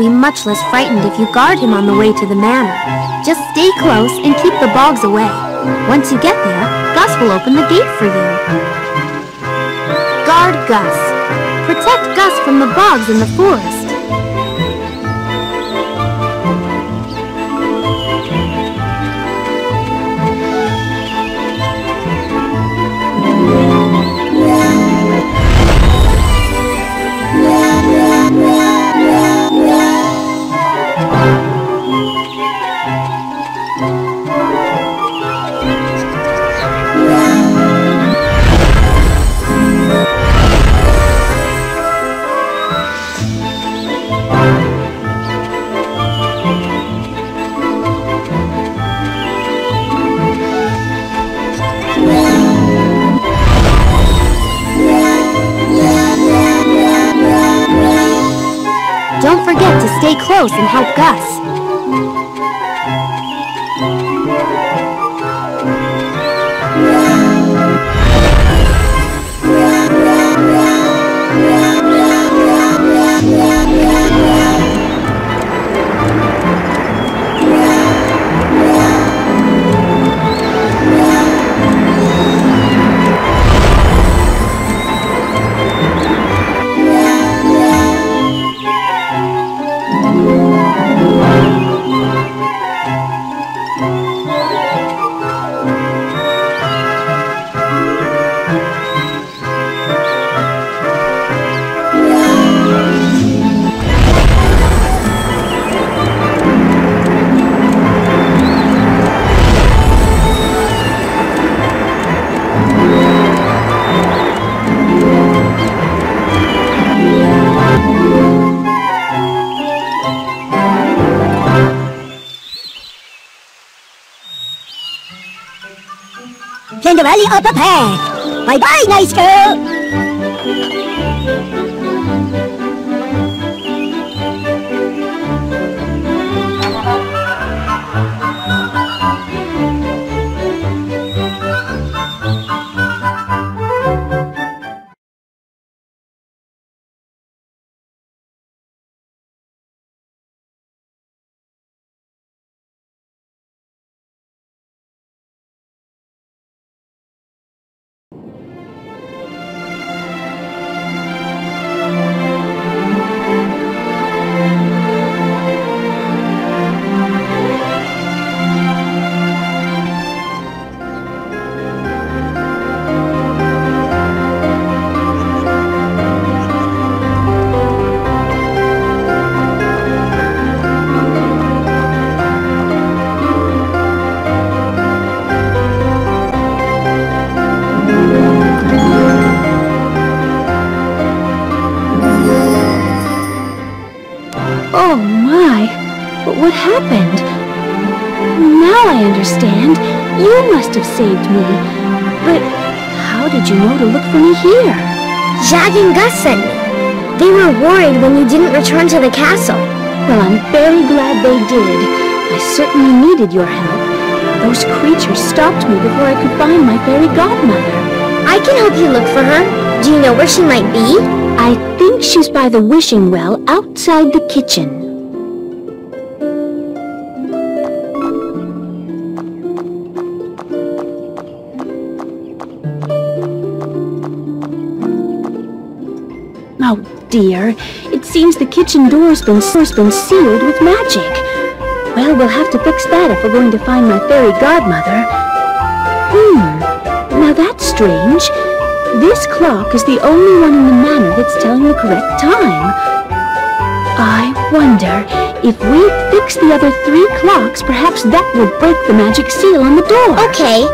Be much less frightened if you guard him on the way to the manor. Just stay close and keep the bogs away. Once you get there, Gus will open the gate for you. Guard Gus. Protect Gus from the bogs in the forest. And help Gus. Path. Bye-bye, nice girl. Jaq sent me. They were worried when you didn't return to the castle. Well, I'm very glad they did. I certainly needed your help. Those creatures stopped me before I could find my fairy godmother. I can help you look for her. Do you know where she might be? I think she's by the wishing well outside the kitchen. Dear, it seems the kitchen door's been, door's been sealed with magic. Well, we'll have to fix that if we're going to find my fairy godmother. Hmm, now that's strange. This clock is the only one in the manor that's telling the correct time. I wonder, if we fix the other three clocks, perhaps that will break the magic seal on the door. Okay,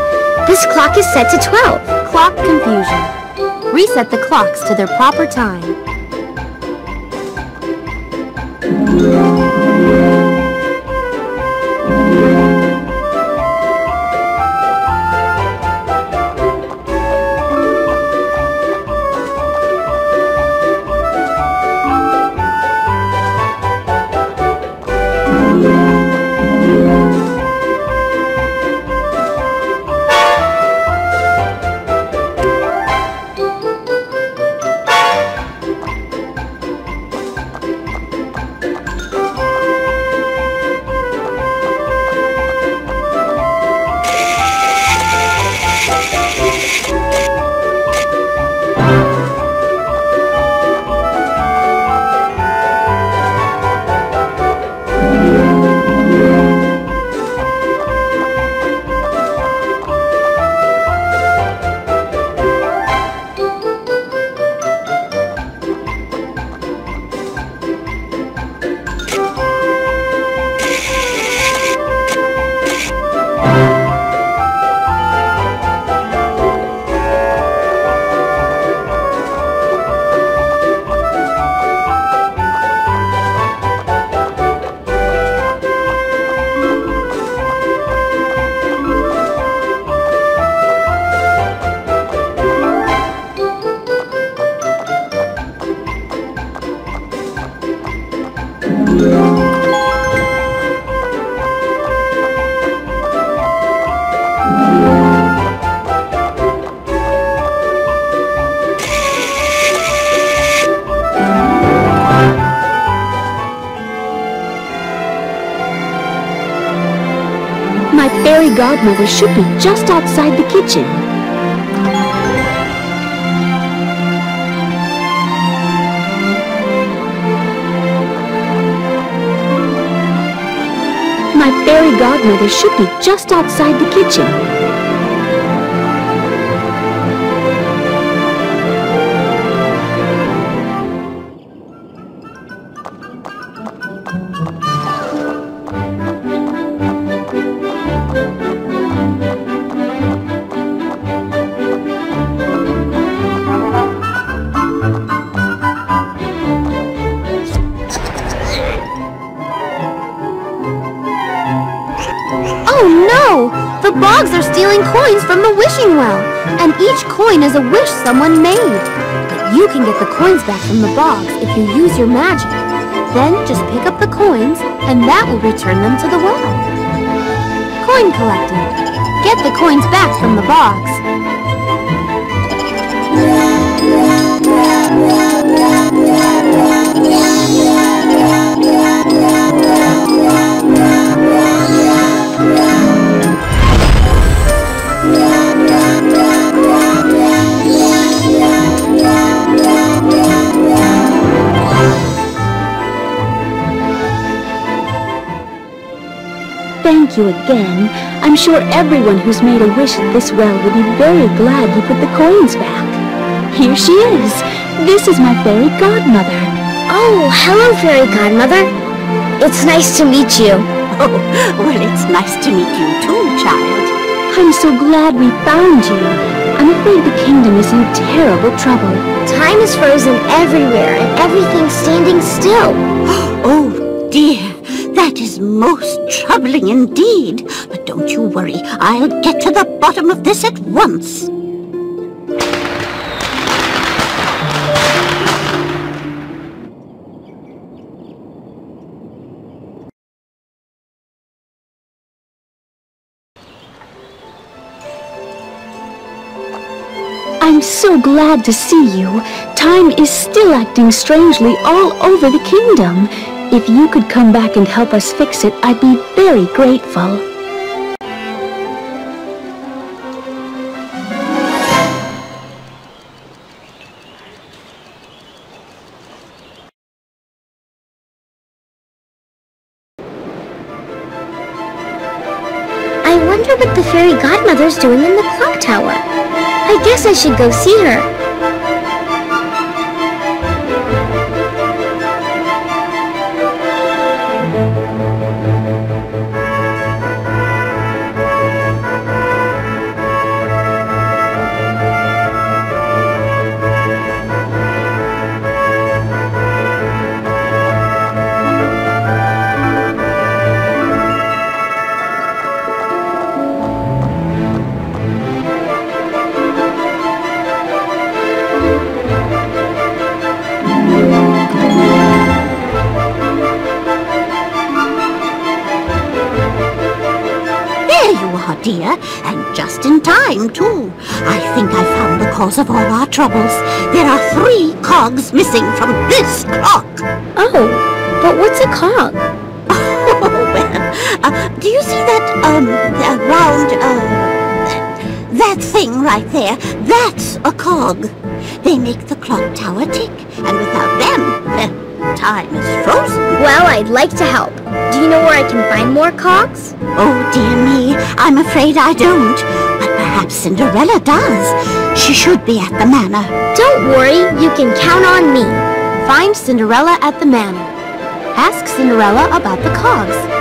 this clock is set to 12. Clock confusion. Reset the clocks to their proper time. Godmother should be just outside the kitchen. My fairy godmother should be just outside the kitchen. Coin is a wish someone made. But you can get the coins back from the Bogs if you use your magic. Then just pick up the coins, and that will return them to the well. Coin collecting. Get the coins back from the Bogs. You again. I'm sure everyone who's made a wish at this well will be very glad you put the coins back. Here she is. This is my fairy godmother. Oh, hello, Fairy Godmother. It's nice to meet you. Oh, well, it's nice to meet you too, child. I'm so glad we found you. I'm afraid the kingdom is in terrible trouble. Time is frozen everywhere, and everything's standing still. Oh, dear. That is most troubling indeed. But don't you worry. I'll get to the bottom of this at once. I'm so glad to see you. Time is still acting strangely all over the kingdom. If you could come back and help us fix it, I'd be very grateful. I wonder what the fairy godmother's doing in the clock tower. I guess I should go see her. Troubles. There are three cogs missing from this clock. Oh, but what's a cog? Oh, well, uh, do you see that, um, round, uh, that thing right there? That's a cog. They make the clock tower tick, and without them, well, time is frozen. Well, I'd like to help. Do you know where I can find more cogs? Oh, dear me, I'm afraid I don't. Perhaps Cinderella does. She should be at the manor. Don't worry, you can count on me. Find Cinderella at the manor. Ask Cinderella about the cogs.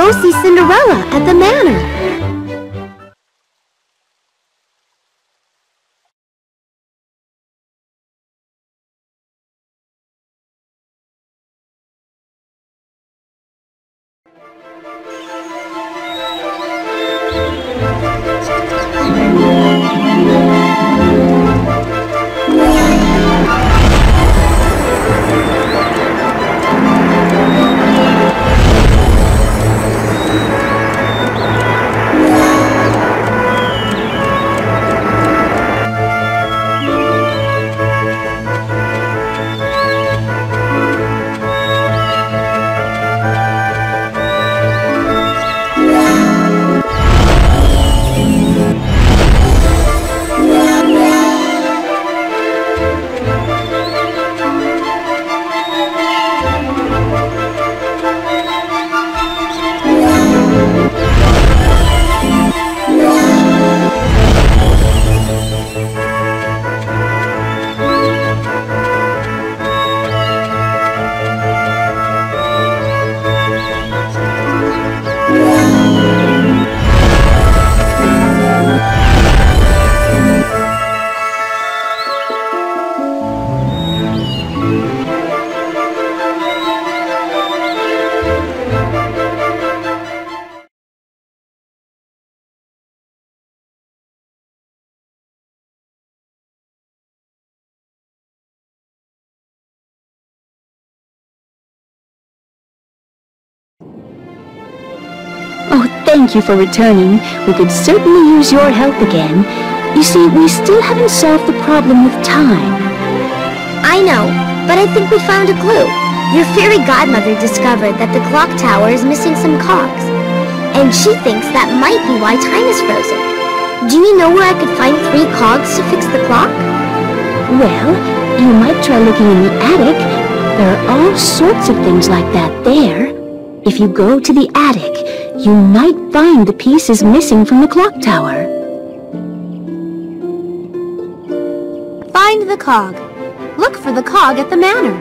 Go see Cinderella at the manor. Thank you for returning. We could certainly use your help again. You see, we still haven't solved the problem with time. I know, but I think we found a clue. Your fairy godmother discovered that the clock tower is missing some cogs. And she thinks that might be why time is frozen. Do you know where I could find three cogs to fix the clock? Well, you might try looking in the attic. There are all sorts of things like that there. If you go to the attic, you might find the pieces missing from the clock tower. Find the cog. Look for the cog at the manor.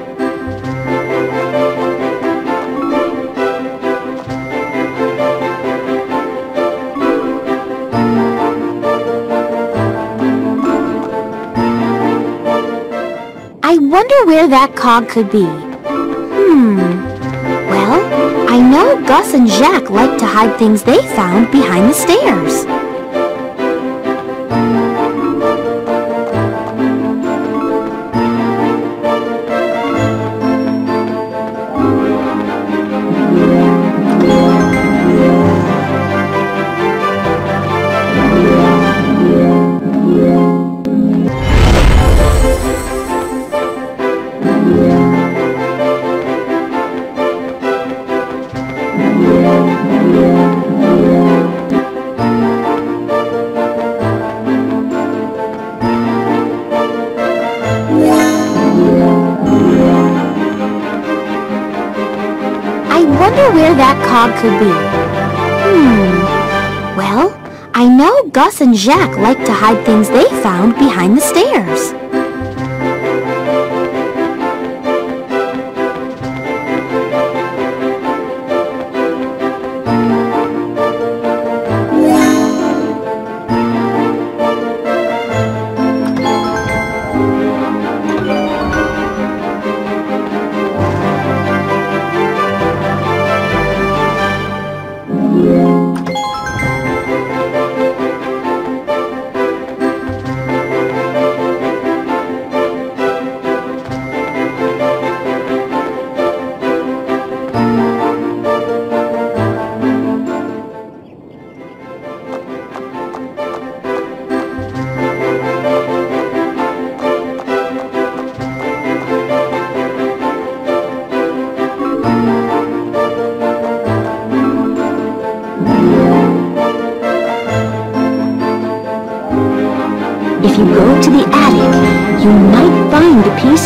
I wonder where that cog could be. Hmm. I know Gus and Jaq like to hide things they found behind the stairs. Could be. Hmm. Well, I know Gus and Jaq like to hide things they found behind the stairs.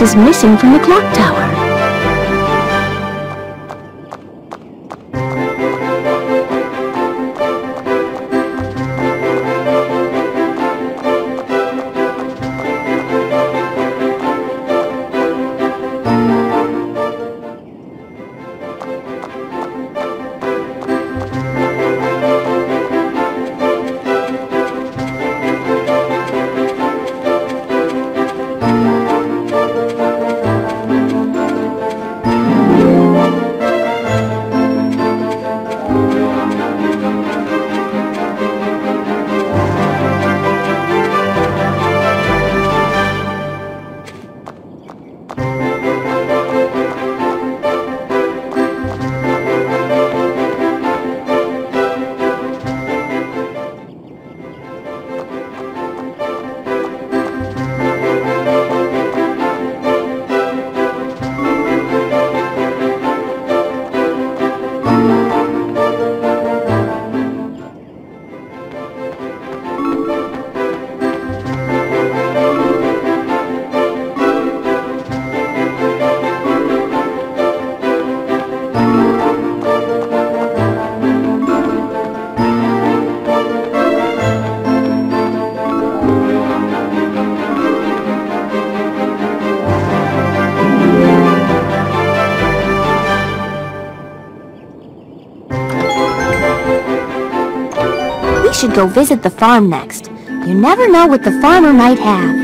Pieces missing from the clock tower. Go visit the farm next. You never know what the farmer might have.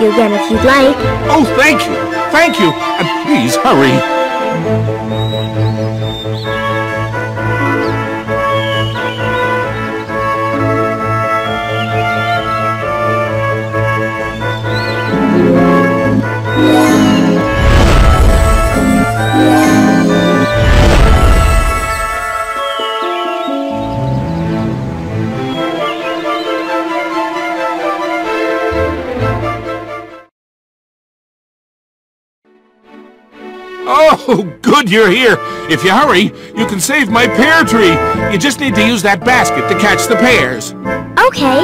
You again if you'd like. Oh, thank you! Thank you! And please hurry! You're here. If you hurry, you can save my pear tree. You just need to use that basket to catch the pears. Okay,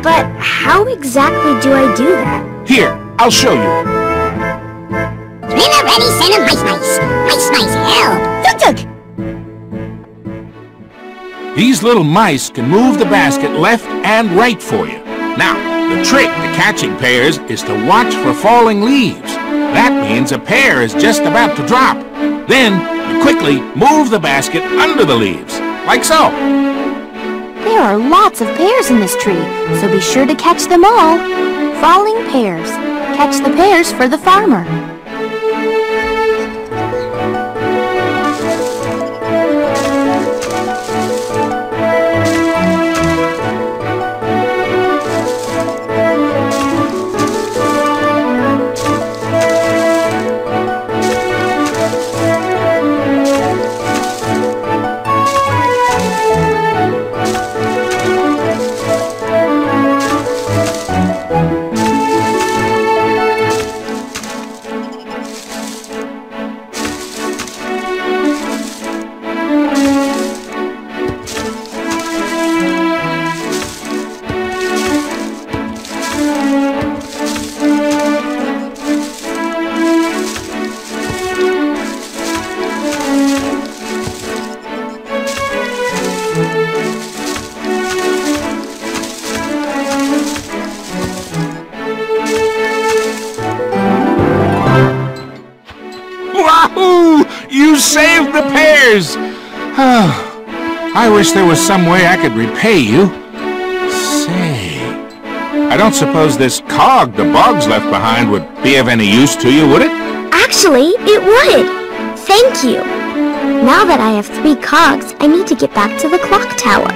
but how exactly do I do that? Here, I'll show you. Spinner ready, send him mice mice. Mice mice, help. Tuk tuk. These little mice can move the basket left and right for you. Now, the trick to catching pears is to watch for falling leaves. That means a pear is just about to drop. Then, you quickly move the basket under the leaves, like so. There are lots of pears in this tree, so be sure to catch them all. Falling pears. Catch the pears for the farmer. The pears! Oh, I wish there was some way I could repay you. Say, I don't suppose this cog the Boggs left behind would be of any use to you, would it? Actually, it would. Thank you. Now that I have three cogs, I need to get back to the clock tower.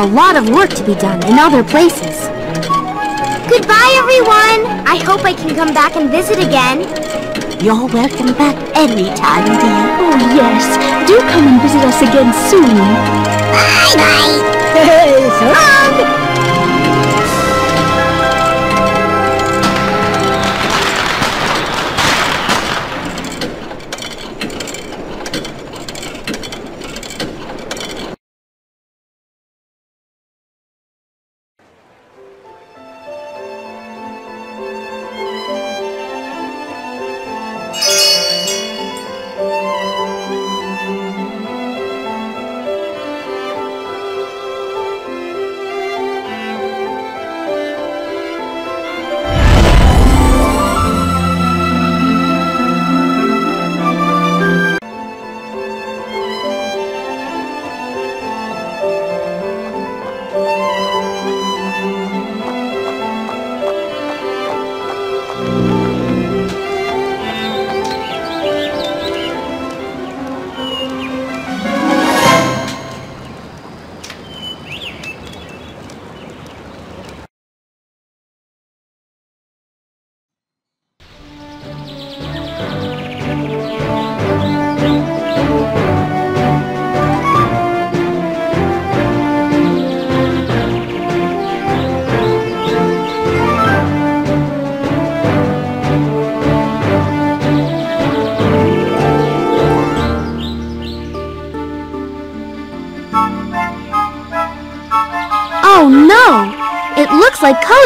A lot of work to be done in other places. Goodbye, everyone! I hope I can come back and visit again. You're welcome back anytime, dear. Oh yes, do come and visit us again soon.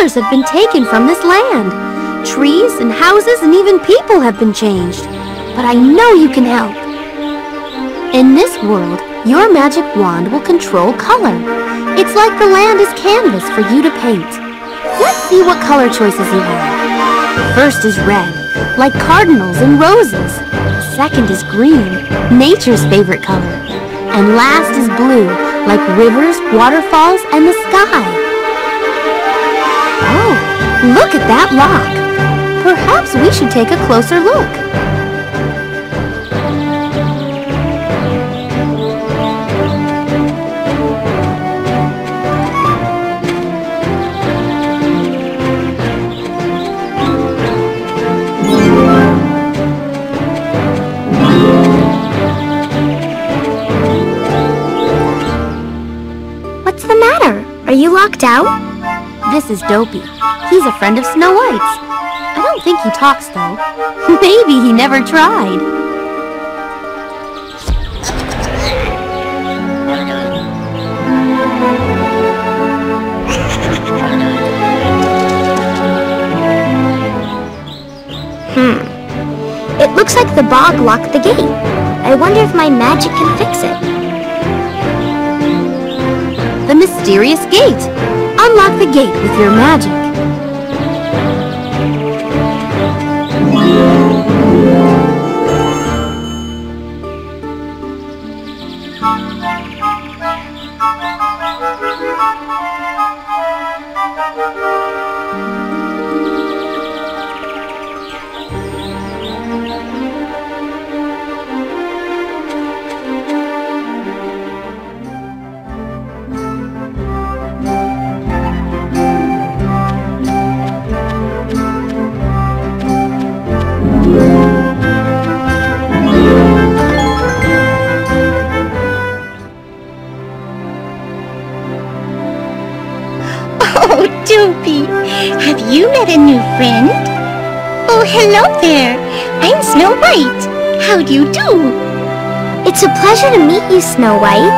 colors have been taken from this land. Trees and houses and even people have been changed. But I know you can help. In this world, your magic wand will control color. It's like the land is canvas for you to paint. Let's see what color choices you have. First is red, like cardinals and roses. Second is green, nature's favorite color. And last is blue, like rivers, waterfalls, and the sky. Look at that lock. Perhaps we should take a closer look. What's the matter? Are you locked out? This is Dopey. He's a friend of Snow White's. I don't think he talks, though. Maybe he never tried. Hmm. It looks like the bog locked the gate. I wonder if my magic can fix it. The mysterious gate. Unlock the gate with your magic. Pleasure to meet you, Snow White.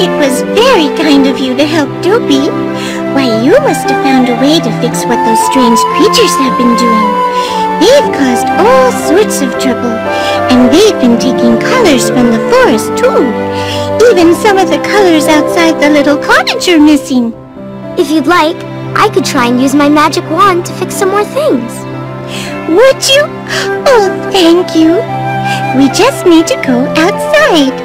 It was very kind of you to help Dopey. Why, you must have found a way to fix what those strange creatures have been doing. They've caused all sorts of trouble, and they've been taking colors from the forest, too. Even some of the colors outside the little cottage are missing. If you'd like, I could try and use my magic wand to fix some more things. Would you? Oh, thank you. We just need to go outside. Just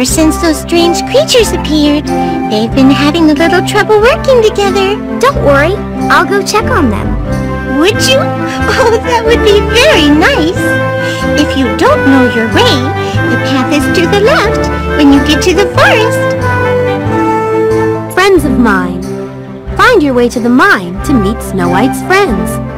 ever since those strange creatures appeared, they've been having a little trouble working together. Don't worry. I'll go check on them. Would you? Oh, that would be very nice. If you don't know your way, the path is to the left when you get to the forest. Friends of mine. Find your way to the mine to meet Snow White's friends.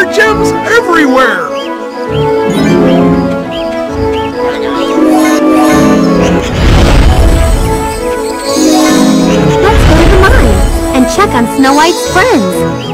Are gems everywhere! Let's go to the mine and check on Snow White's friends.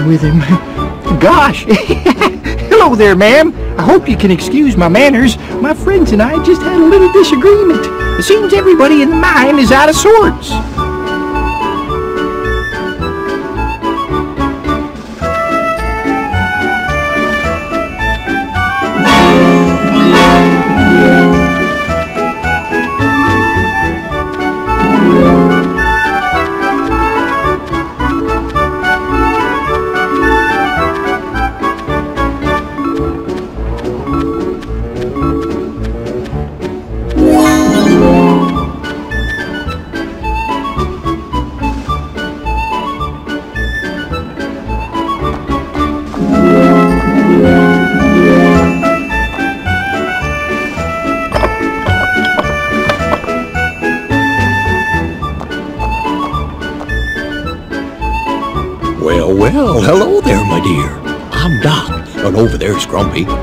With him. Gosh. Hello there, ma'am. I hope you can excuse my manners. My friends and I just had a little disagreement. It seems everybody in the mine is out of sorts.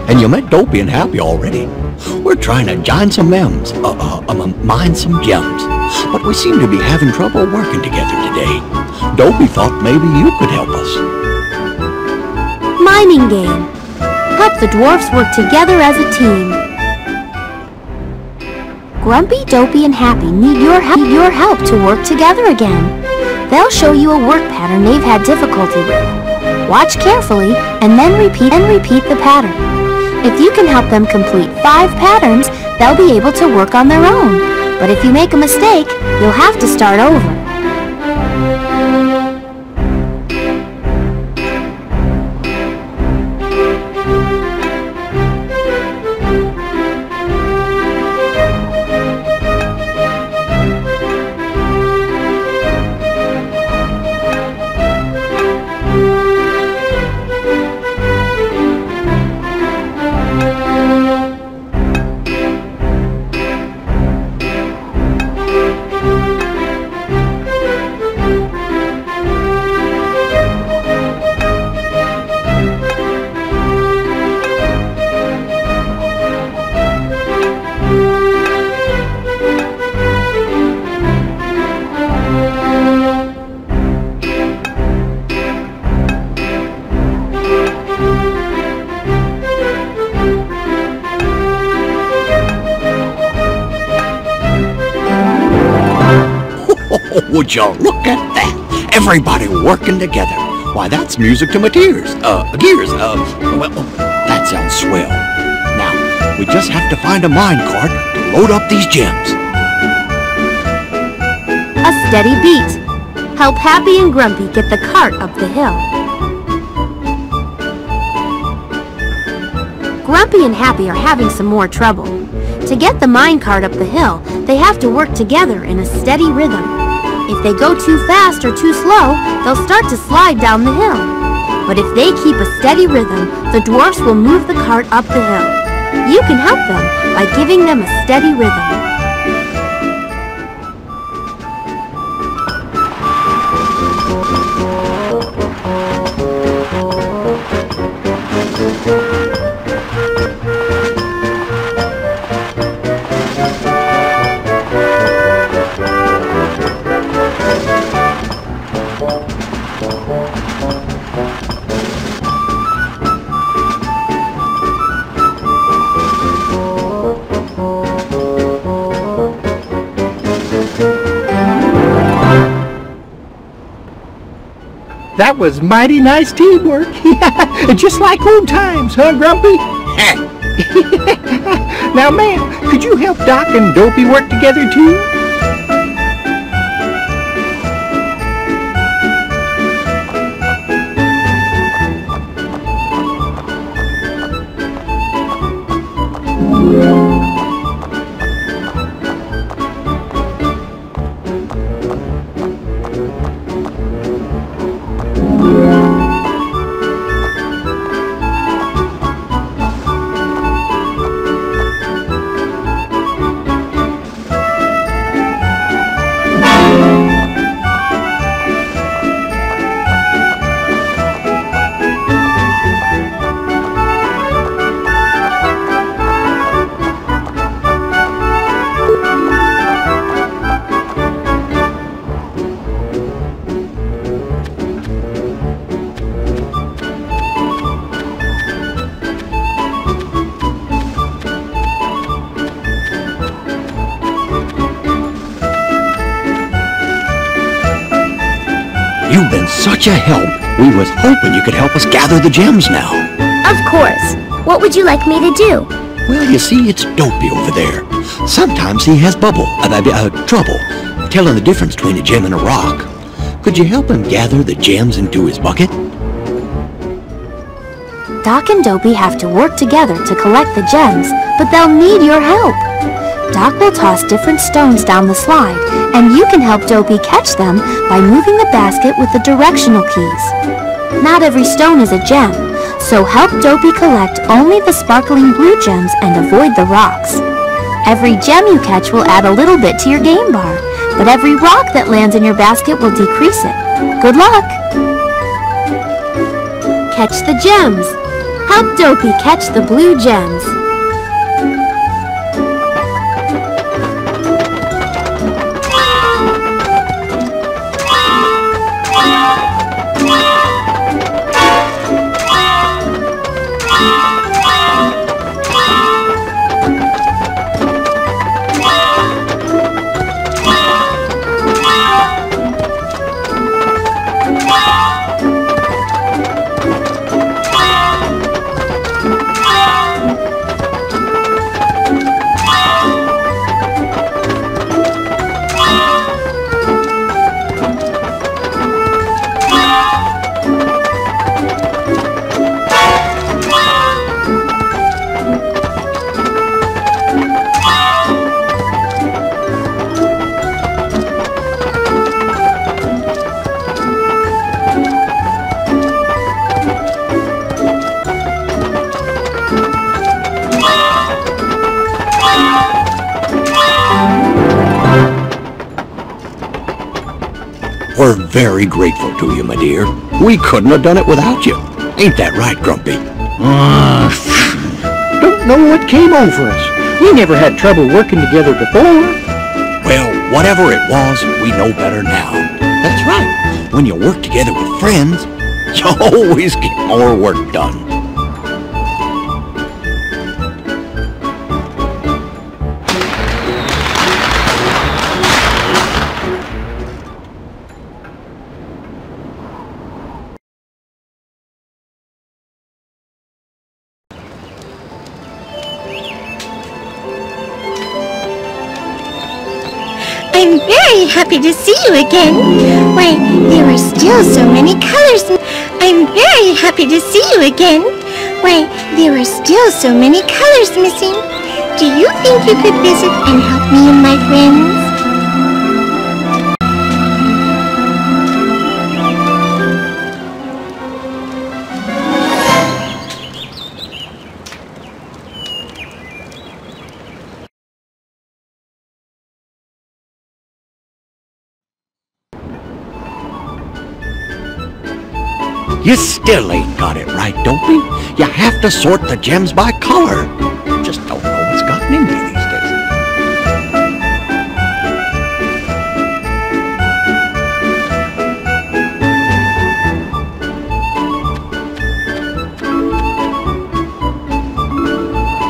And you met Dopey and Happy already. We're trying to join some M's, uh, uh, um, mine some gems, but we seem to be having trouble working together today. Dopey thought maybe you could help us. Mining game. Help the dwarfs work together as a team. Grumpy, Dopey, and Happy need your, need your help to work together again. They'll show you a work pattern they've had difficulty with. Watch carefully and then repeat and repeat the pattern. If you can help them complete five patterns, they'll be able to work on their own. But if you make a mistake, you'll have to start over. Would you look at that? Everybody working together. Why, that's music to my tears. Uh, gears. Uh, well, that sounds swell. Now, we just have to find a mine cart to load up these gems. A steady beat. Help Happy and Grumpy get the cart up the hill. Grumpy and Happy are having some more trouble. To get the mine cart up the hill, they have to work together in a steady rhythm. If they go too fast or too slow, they'll start to slide down the hill. But if they keep a steady rhythm, the dwarfs will move the cart up the hill. You can help them by giving them a steady rhythm. That was mighty nice teamwork. Just like old times, huh, Grumpy? now, ma'am, could you help Doc and Dopey work together too? Such a help. We was hoping you could help us gather the gems now. Of course. What would you like me to do? Well, you see, it's Dopey over there. Sometimes he has bubble, uh, uh, uh, trouble, telling the difference between a gem and a rock. Could you help him gather the gems into his bucket? Doc and Dopey have to work together to collect the gems, but they'll need your help. Doc will toss different stones down the slide, and you can help Dopey catch them by moving the basket with the directional keys. Not every stone is a gem, so help Dopey collect only the sparkling blue gems and avoid the rocks. Every gem you catch will add a little bit to your game bar, but every rock that lands in your basket will decrease it. Good luck! Catch the gems! Help Dopey catch the blue gems. Couldn't have done it without you. Ain't that right, Grumpy? Uh, don't know what came over us. We never had trouble working together before. Well, whatever it was, we know better now. That's right. When you work together with friends, you always get more work done. You again. Why, there are still so many colors. I'm very happy to see you again. Why, there are still so many colors missing. Do you think you could visit and help me and my friends? You still ain't got it right, don't Dopey. You have to sort the gems by color. Just don't know what's gotten into you these days.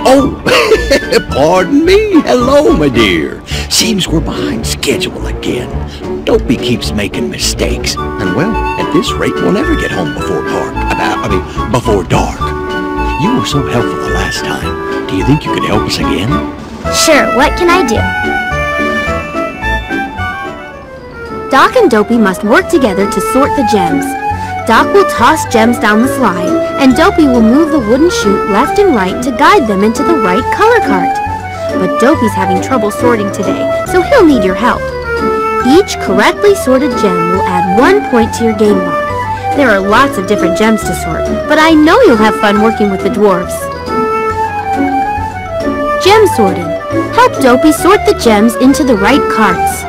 Oh, pardon me. Hello, my dear. Seems we're behind schedule again. Dopey keeps making mistakes. And well, at this rate, we'll never get home before dark. About, I mean, before dark. You were so helpful the last time. Do you think you could help us again? Sure, what can I do? Doc and Dopey must work together to sort the gems. Doc will toss gems down the slide, and Dopey will move the wooden chute left and right to guide them into the right color cart. But Dopey's having trouble sorting today, so he'll need your help. Each correctly sorted gem will add one point to your game bar. There are lots of different gems to sort, but I know you'll have fun working with the dwarves. Gem sorting. Help Dopey sort the gems into the right carts.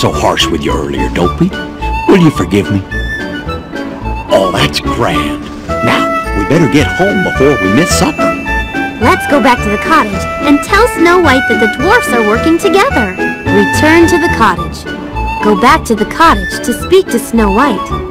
So harsh with you earlier, Dopey. Will you forgive me? Oh, that's grand. Now, we better get home before we miss supper. Let's go back to the cottage and tell Snow White that the dwarfs are working together. Return to the cottage. Go back to the cottage to speak to Snow White.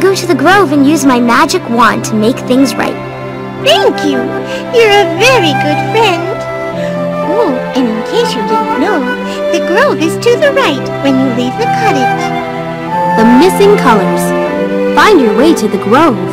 I'll go to the grove and use my magic wand to make things right. Thank you. You're a very good friend. Oh, and in case you didn't know, the grove is to the right when you leave the cottage. The missing colors. Find your way to the grove.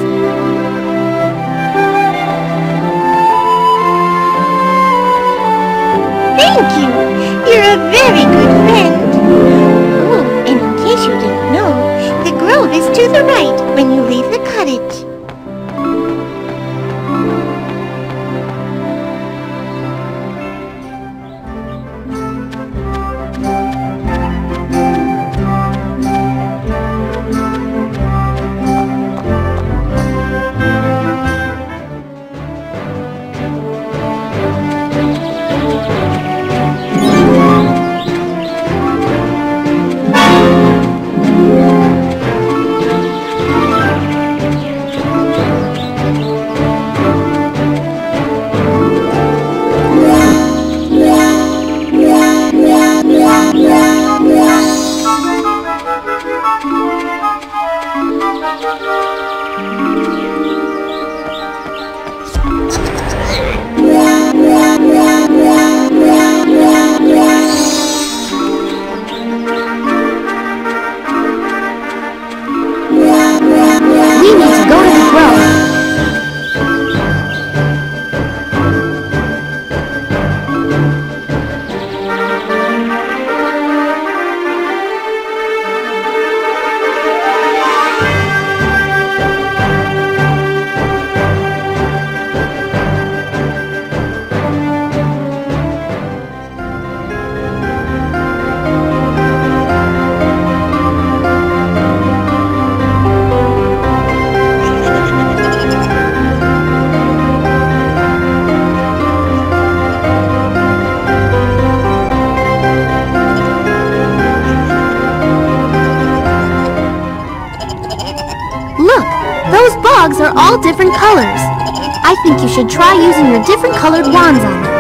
You should try using your different colored wands on them.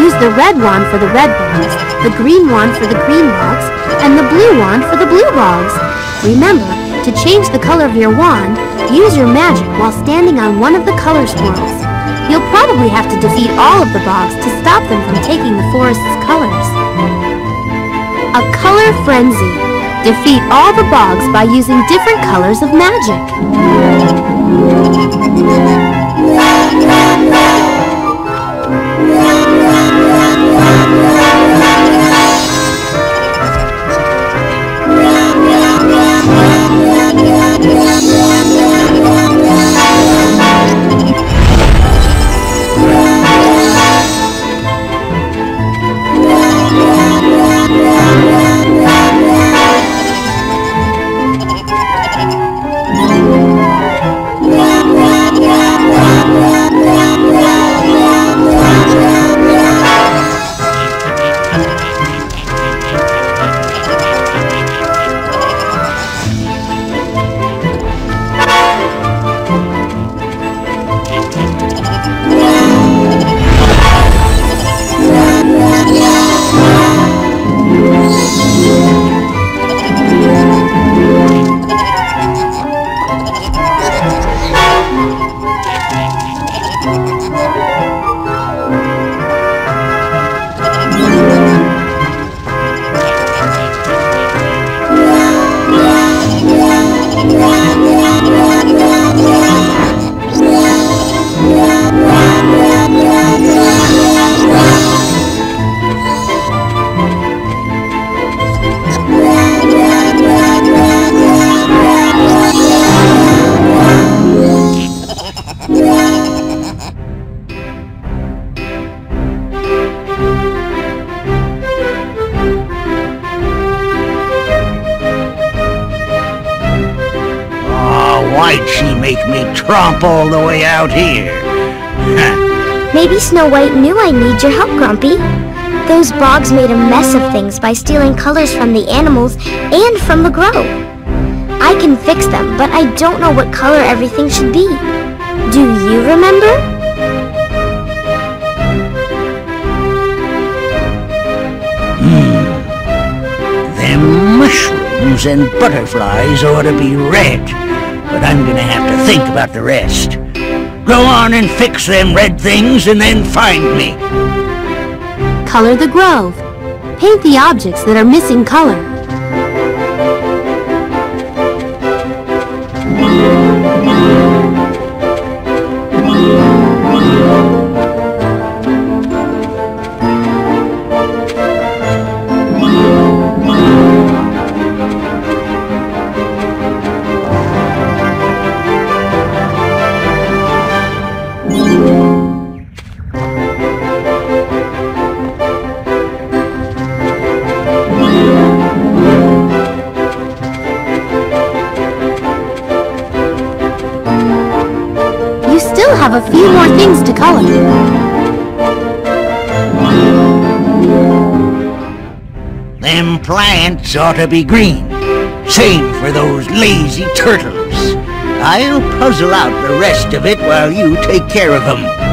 Use the red wand for the red bogs, the green wand for the green bogs, and the blue wand for the blue bogs. Remember, to change the color of your wand, use your magic while standing on one of the color swirls. You'll probably have to defeat all of the bogs to stop them from taking the forest's colors. A color frenzy. Defeat all the bogs by using different colors of magic. Oh, need your help, Grumpy. Those bogs made a mess of things by stealing colors from the animals and from the grove. I can fix them, but I don't know what color everything should be. Do you remember? Hmm. Them mushrooms and butterflies ought to be red, but I'm gonna have to think about the rest. Go on and fix them red things and then find me. Color the grove. Paint the objects that are missing color. To color. Them plants ought to be green. Same for those lazy turtles. I'll puzzle out the rest of it while you take care of them.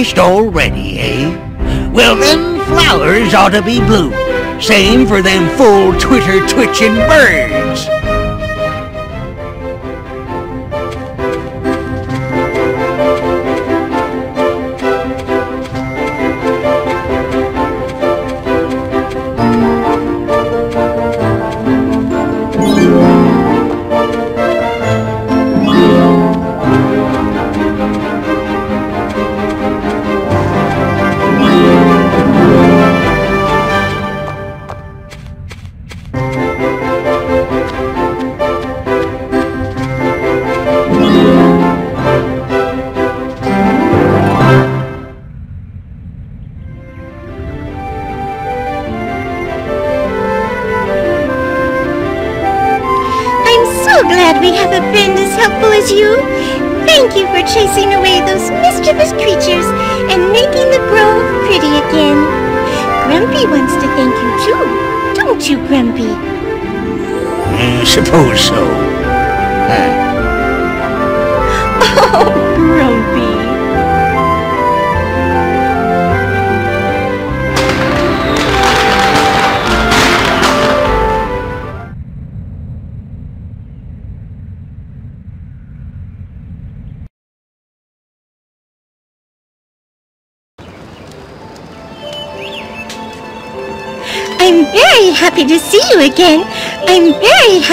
Finished already, eh? Well, them flowers ought to be blue. Same for them full twitter twitching birds.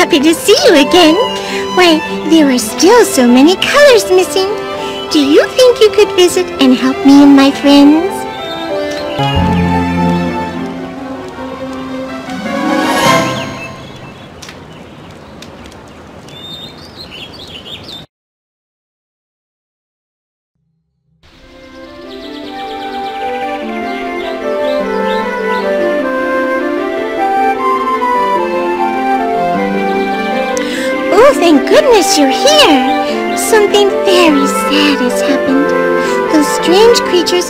Happy to see you again. Why, there are still so many colors missing. Do you think you could visit and help me and my friends?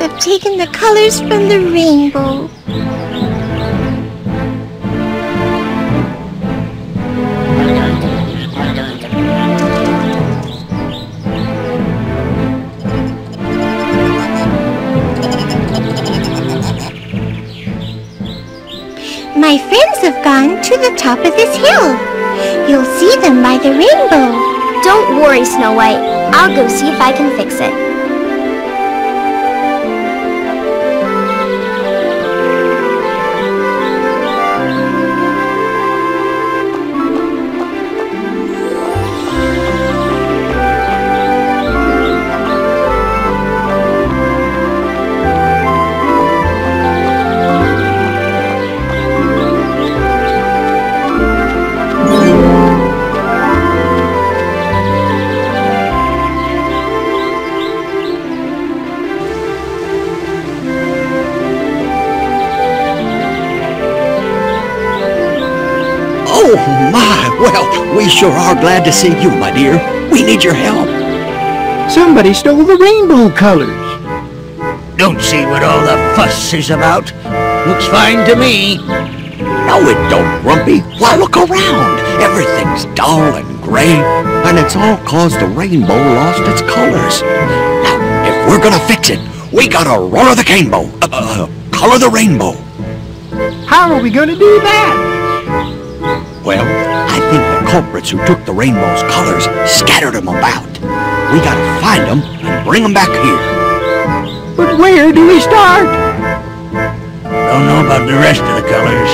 Have taken the colors from the rainbow. My friends have gone to the top of this hill. You'll see them by the rainbow. Don't worry, Snow White. I'll go see if I can fix it. Sure are glad to see you, my dear. We need your help. Somebody stole the rainbow colors. Don't see what all the fuss is about. Looks fine to me. No, it don't, Grumpy. Why, look around. Everything's dull and gray, and it's all 'cause the rainbow lost its colors. Now, if we're gonna fix it, we gotta roller the canebow, uh, uh, color the rainbow. How are we gonna do that? Well, I think the culprits who took the rainbow's colors scattered them about. We gotta find them and bring them back here. But where do we start? Don't know about the rest of the colors,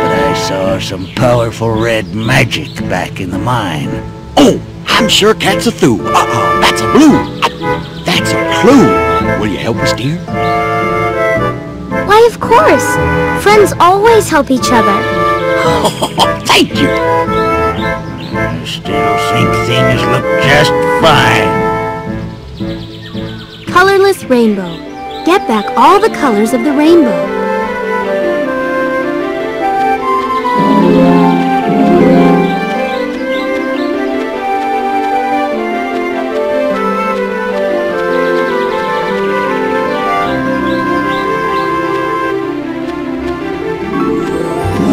but I saw some powerful red magic back in the mine. Oh, I'm sure Cat's a thoo. Uh-uh, that's a blue. That's a clue. Will you help us, dear? Why, of course. Friends always help each other. Thank you. I still think things look just fine. Colorless rainbow. Get back all the colors of the rainbow.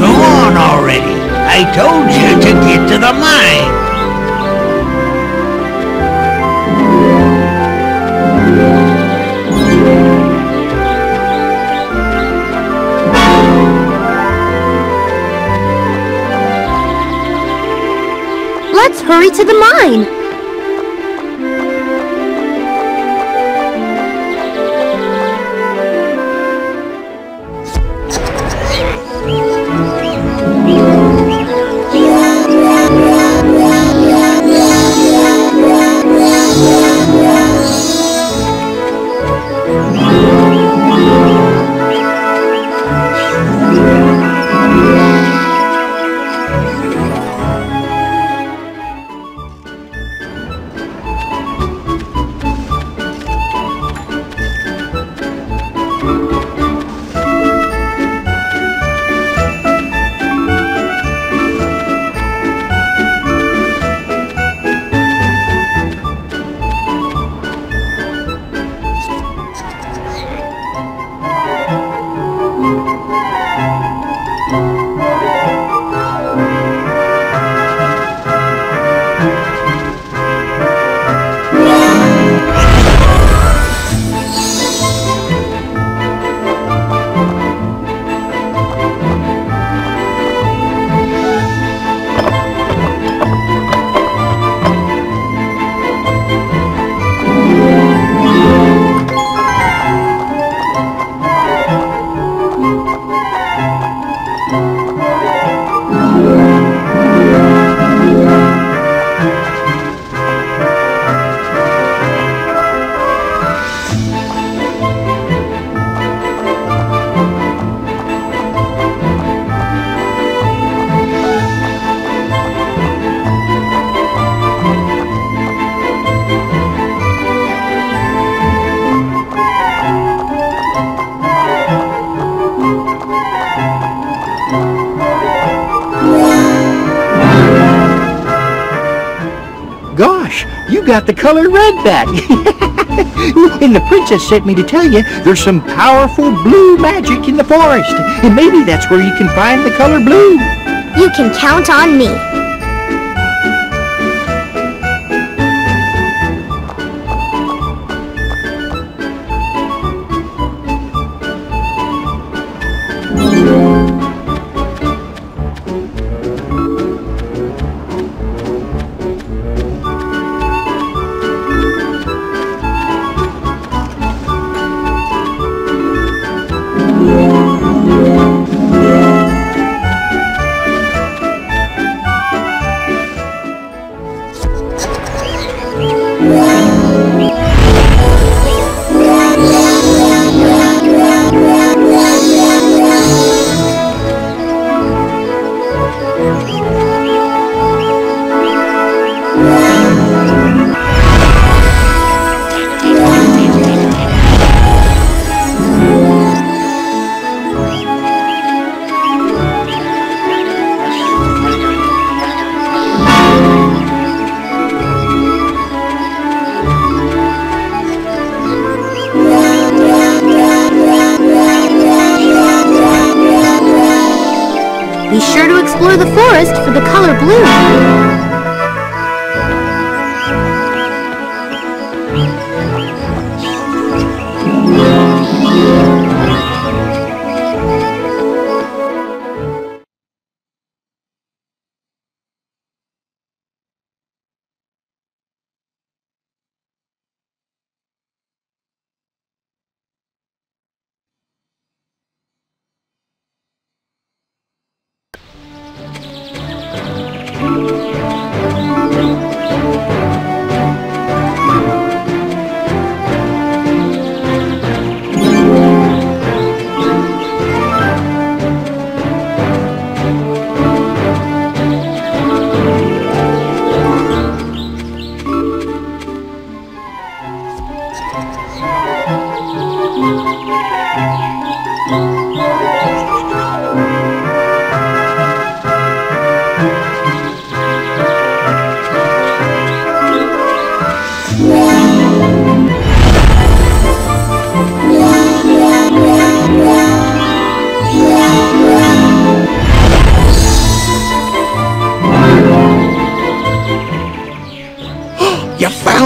Go on already. I told To the mine. Got the color red back. and the princess sent me to tell you there's some powerful blue magic in the forest. And maybe that's where you can find the color blue. You can count on me.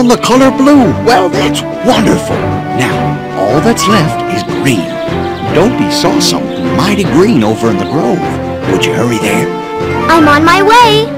You found the color blue. Well, that's wonderful. Now, all that's left is green. Dopey saw something mighty green over in the grove. Would you hurry there? I'm on my way.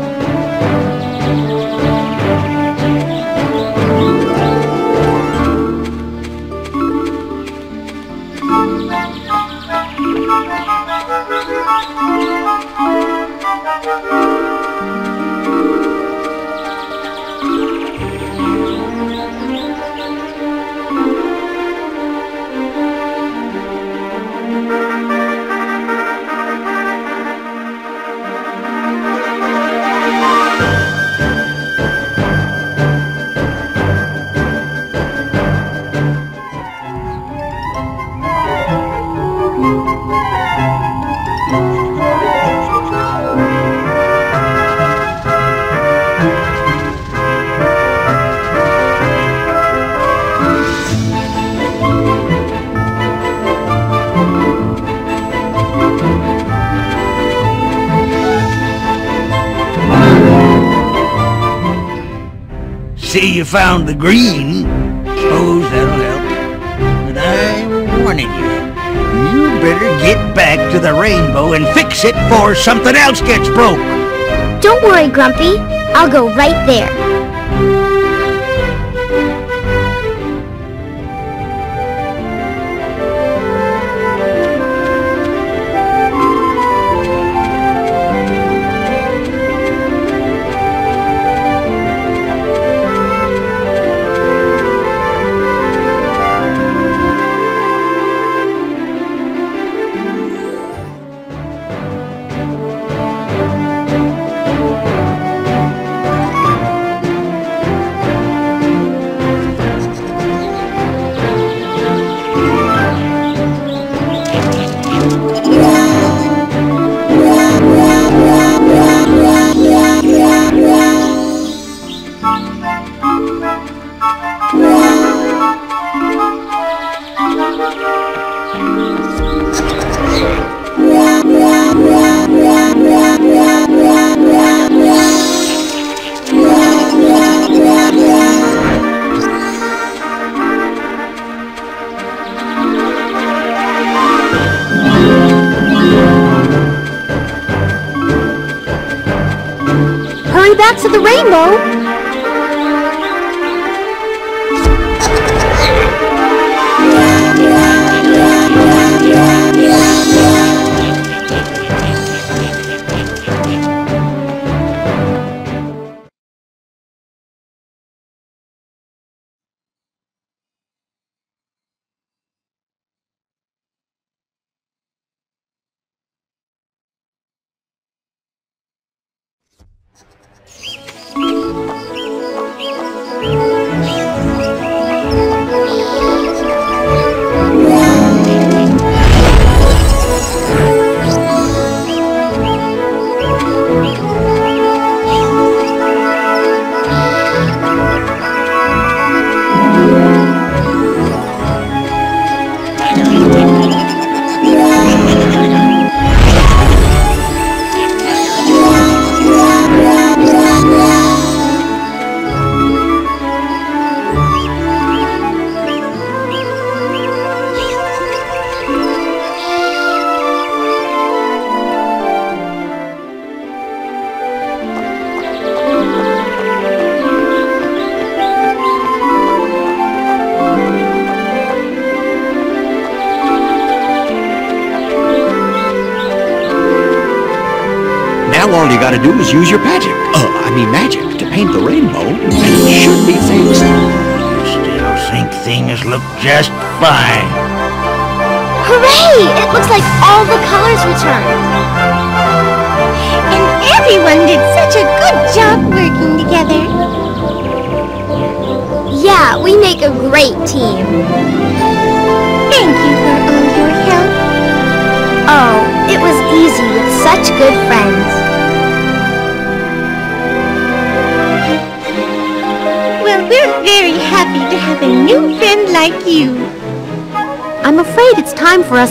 Found the green. Suppose that'll help. But I'm warning you. You better get back to the rainbow and fix it before something else gets broke. Don't worry, Grumpy. I'll go right there. Gotta do is use your magic.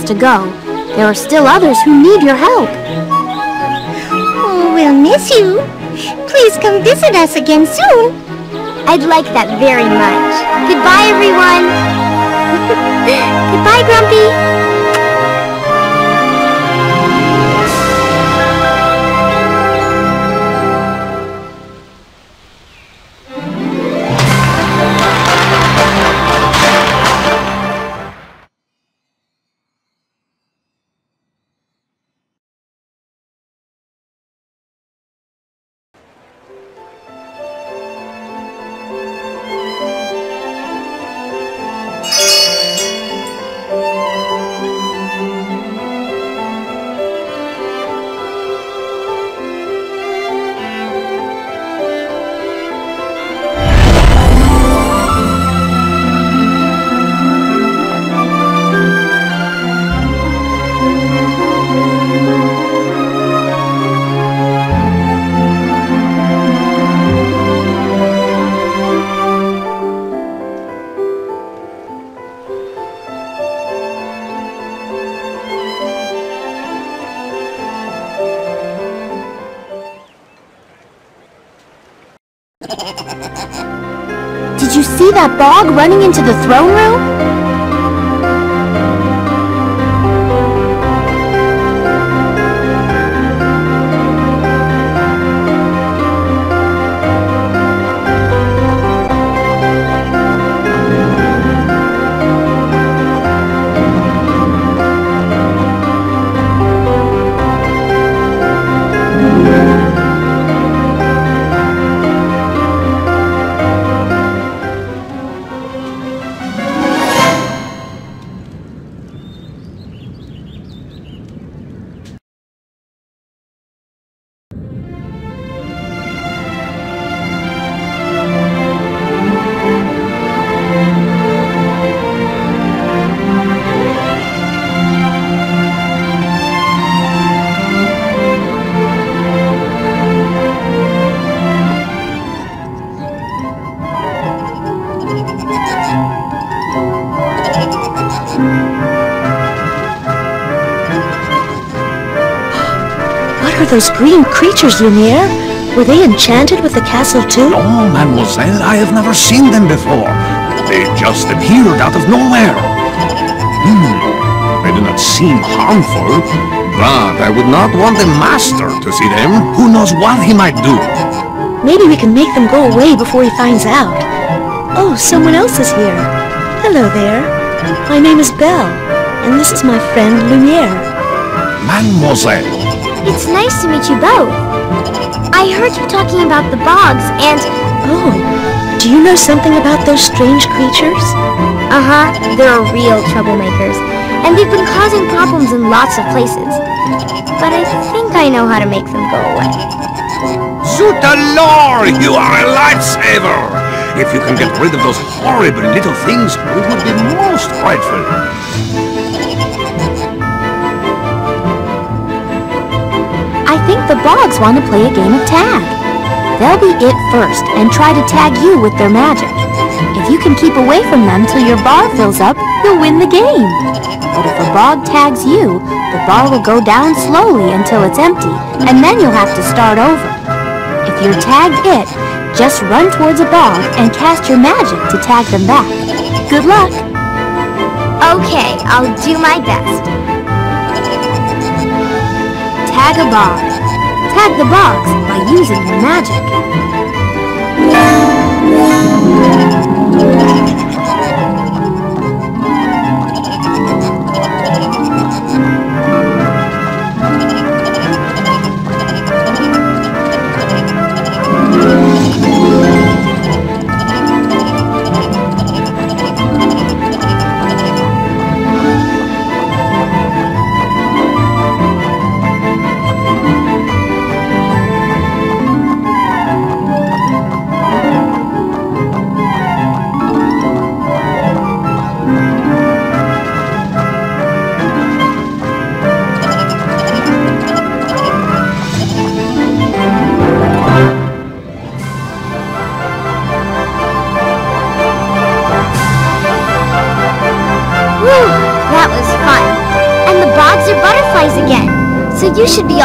To go. There are still others who need your help. Oh, we'll miss you. Please come visit us again soon. I'd like that very much. Goodbye, everyone. Goodbye, Grumpy. Into the throne room? Those green creatures, Lumiere? Were they enchanted with the castle too? No, mademoiselle, I have never seen them before. They just appeared out of nowhere. Hmm, they do not seem harmful, but I would not want the master to see them. Who knows what he might do? Maybe we can make them go away before he finds out. Oh, someone else is here. Hello there. My name is Belle, and this is my friend Lumiere. Mademoiselle, It's nice to meet you both. I heard you talking about the bogs and... Oh, do you know something about those strange creatures? Uh-huh, they're real troublemakers. And they've been causing problems in lots of places. But I think I know how to make them go away. Zut alors, you are a lifesaver! If you can get rid of those horrible little things, we would be most grateful. The Bogs want to play a game of tag. They'll be it first and try to tag you with their magic. If you can keep away from them till your bar fills up, you'll win the game. But if a bog tags you, the bar will go down slowly until it's empty, and then you'll have to start over. If you're tagged it, just run towards a bog and cast your magic to tag them back. Good luck! Okay, I'll do my best. Tag a bog. Tag the bogs by using magic.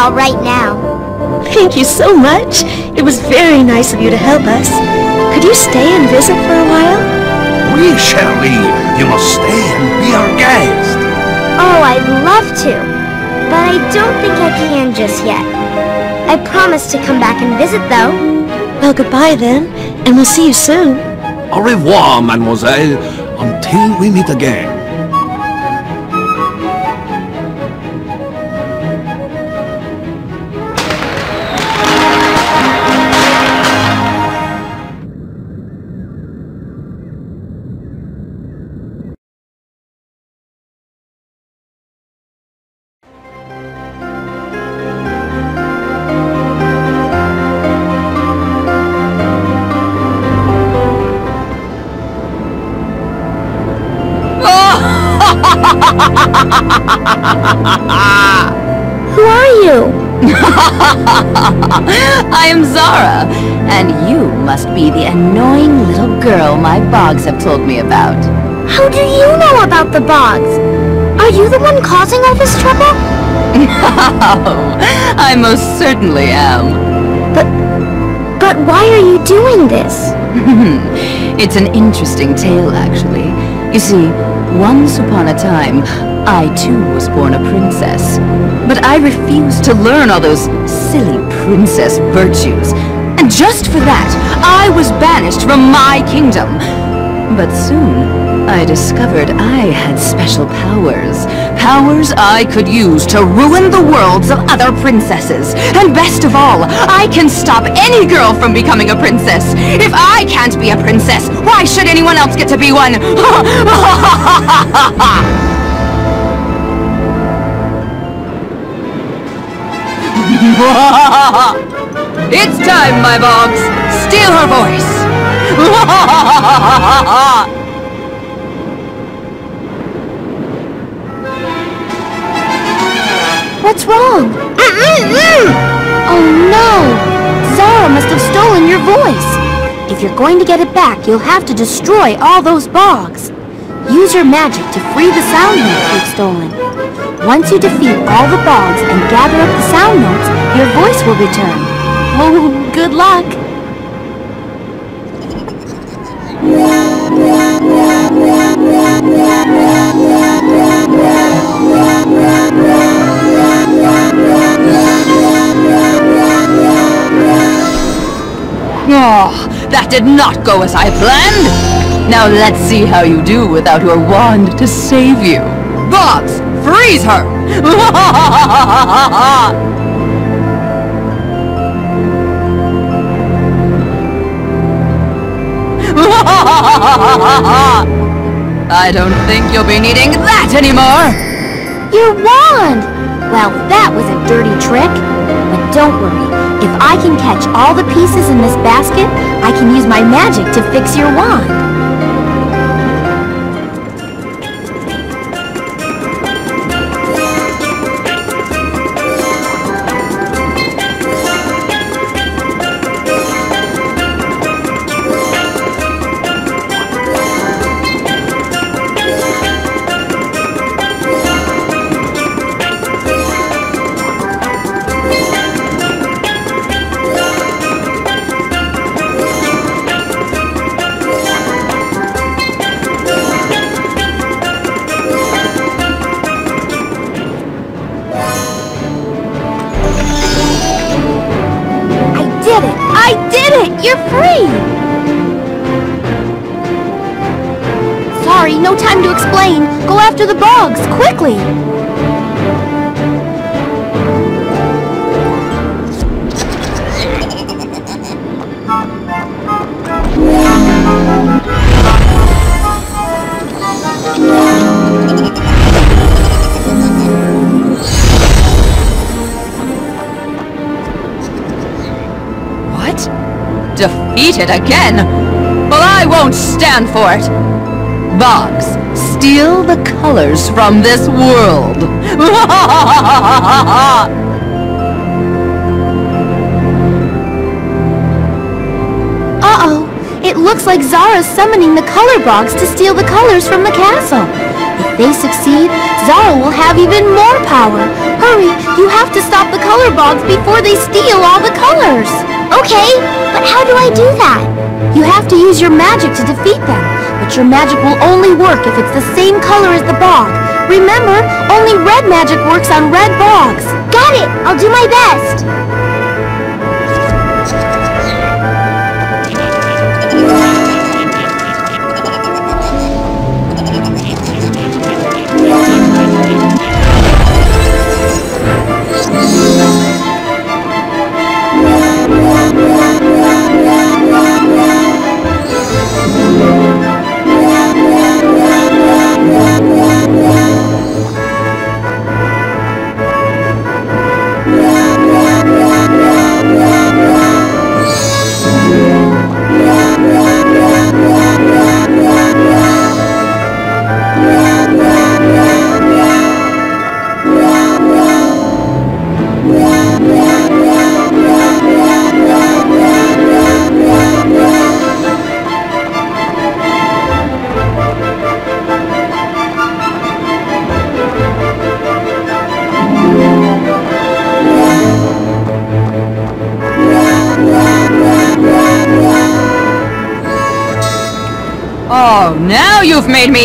All right now. Thank you so much. It was very nice of you to help us. Could you stay and visit for a while? Oui, Shirley, you must stay and be our guest. Oh, I'd love to. But I don't think I can just yet. I promise to come back and visit though. Well, goodbye then, and we'll see you soon. Au revoir, mademoiselle, until we meet again. Bogs have told me about. How do you know about the bogs? Are you the one causing all this trouble? No, I most certainly am. But, but why are you doing this? it's an interesting tale, actually. You see, once upon a time, I too was born a princess. But I refused to learn all those silly princess virtues. And just for that, I was banished from my kingdom. But soon, I discovered I had special powers. Powers I could use to ruin the worlds of other princesses. And best of all, I can stop any girl from becoming a princess. If I can't be a princess, why should anyone else get to be one? it's time, my bogs. Steal her voice. What's wrong? oh no! Zara must have stolen your voice. If you're going to get it back, you'll have to destroy all those bogs. Use your magic to free the sound notes you've stolen. Once you defeat all the bogs and gather up the sound notes, your voice will return. Oh, good luck! Oh, that did not go as I planned. Now let's see how you do without your wand to save you. Bogs, freeze her! I don't think you'll be needing that anymore! Your wand! Well, that was a dirty trick. But don't worry. If I can catch all the pieces in this basket, I can use my magic to fix your wand. Quickly! What? Defeated again? Well, I won't stand for it. Bogs, steal the colors from this world. Uh-oh! It looks like Zara's summoning the color bogs to steal the colors from the castle. If they succeed, Zara will have even more power. Hurry, you have to stop the color bogs before they steal all the colors. Okay, but how do I do that? You have to use your magic to defeat them, your magic will only work if it's the same color as the bog. Remember, only red magic works on red bogs. Got it! I'll do my best!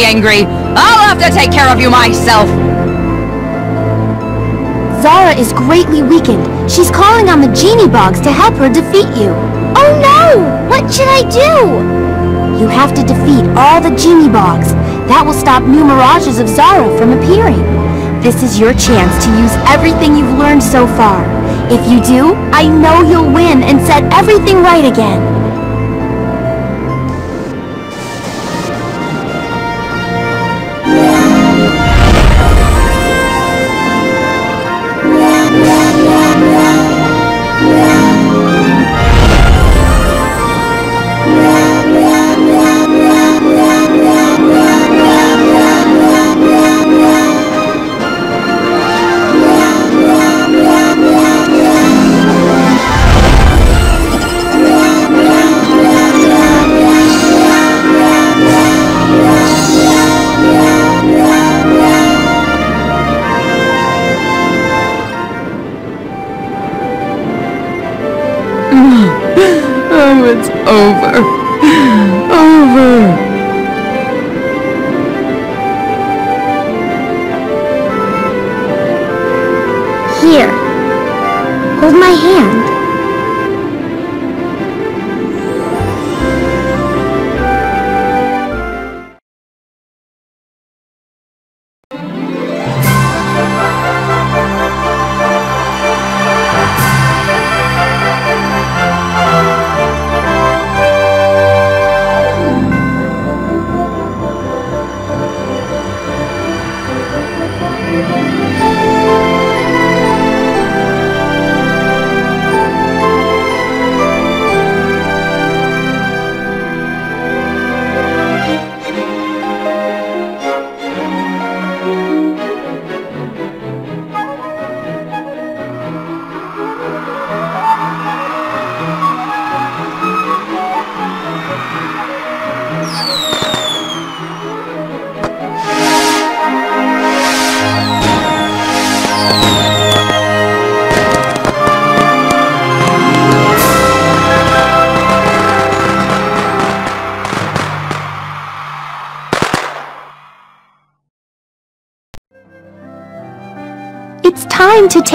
Angry. I'll have to take care of you myself. Zara is greatly weakened. She's calling on the genie bogs to help her defeat you. Oh no! What should I do? You have to defeat all the genie bogs. That will stop new mirages of Zara from appearing. This is your chance to use everything you've learned so far. If you do, I know you'll win and set everything right again.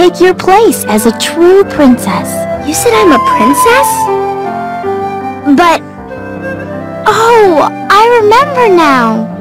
Take your place as a true princess. You said I'm a princess? But... Oh, I remember now.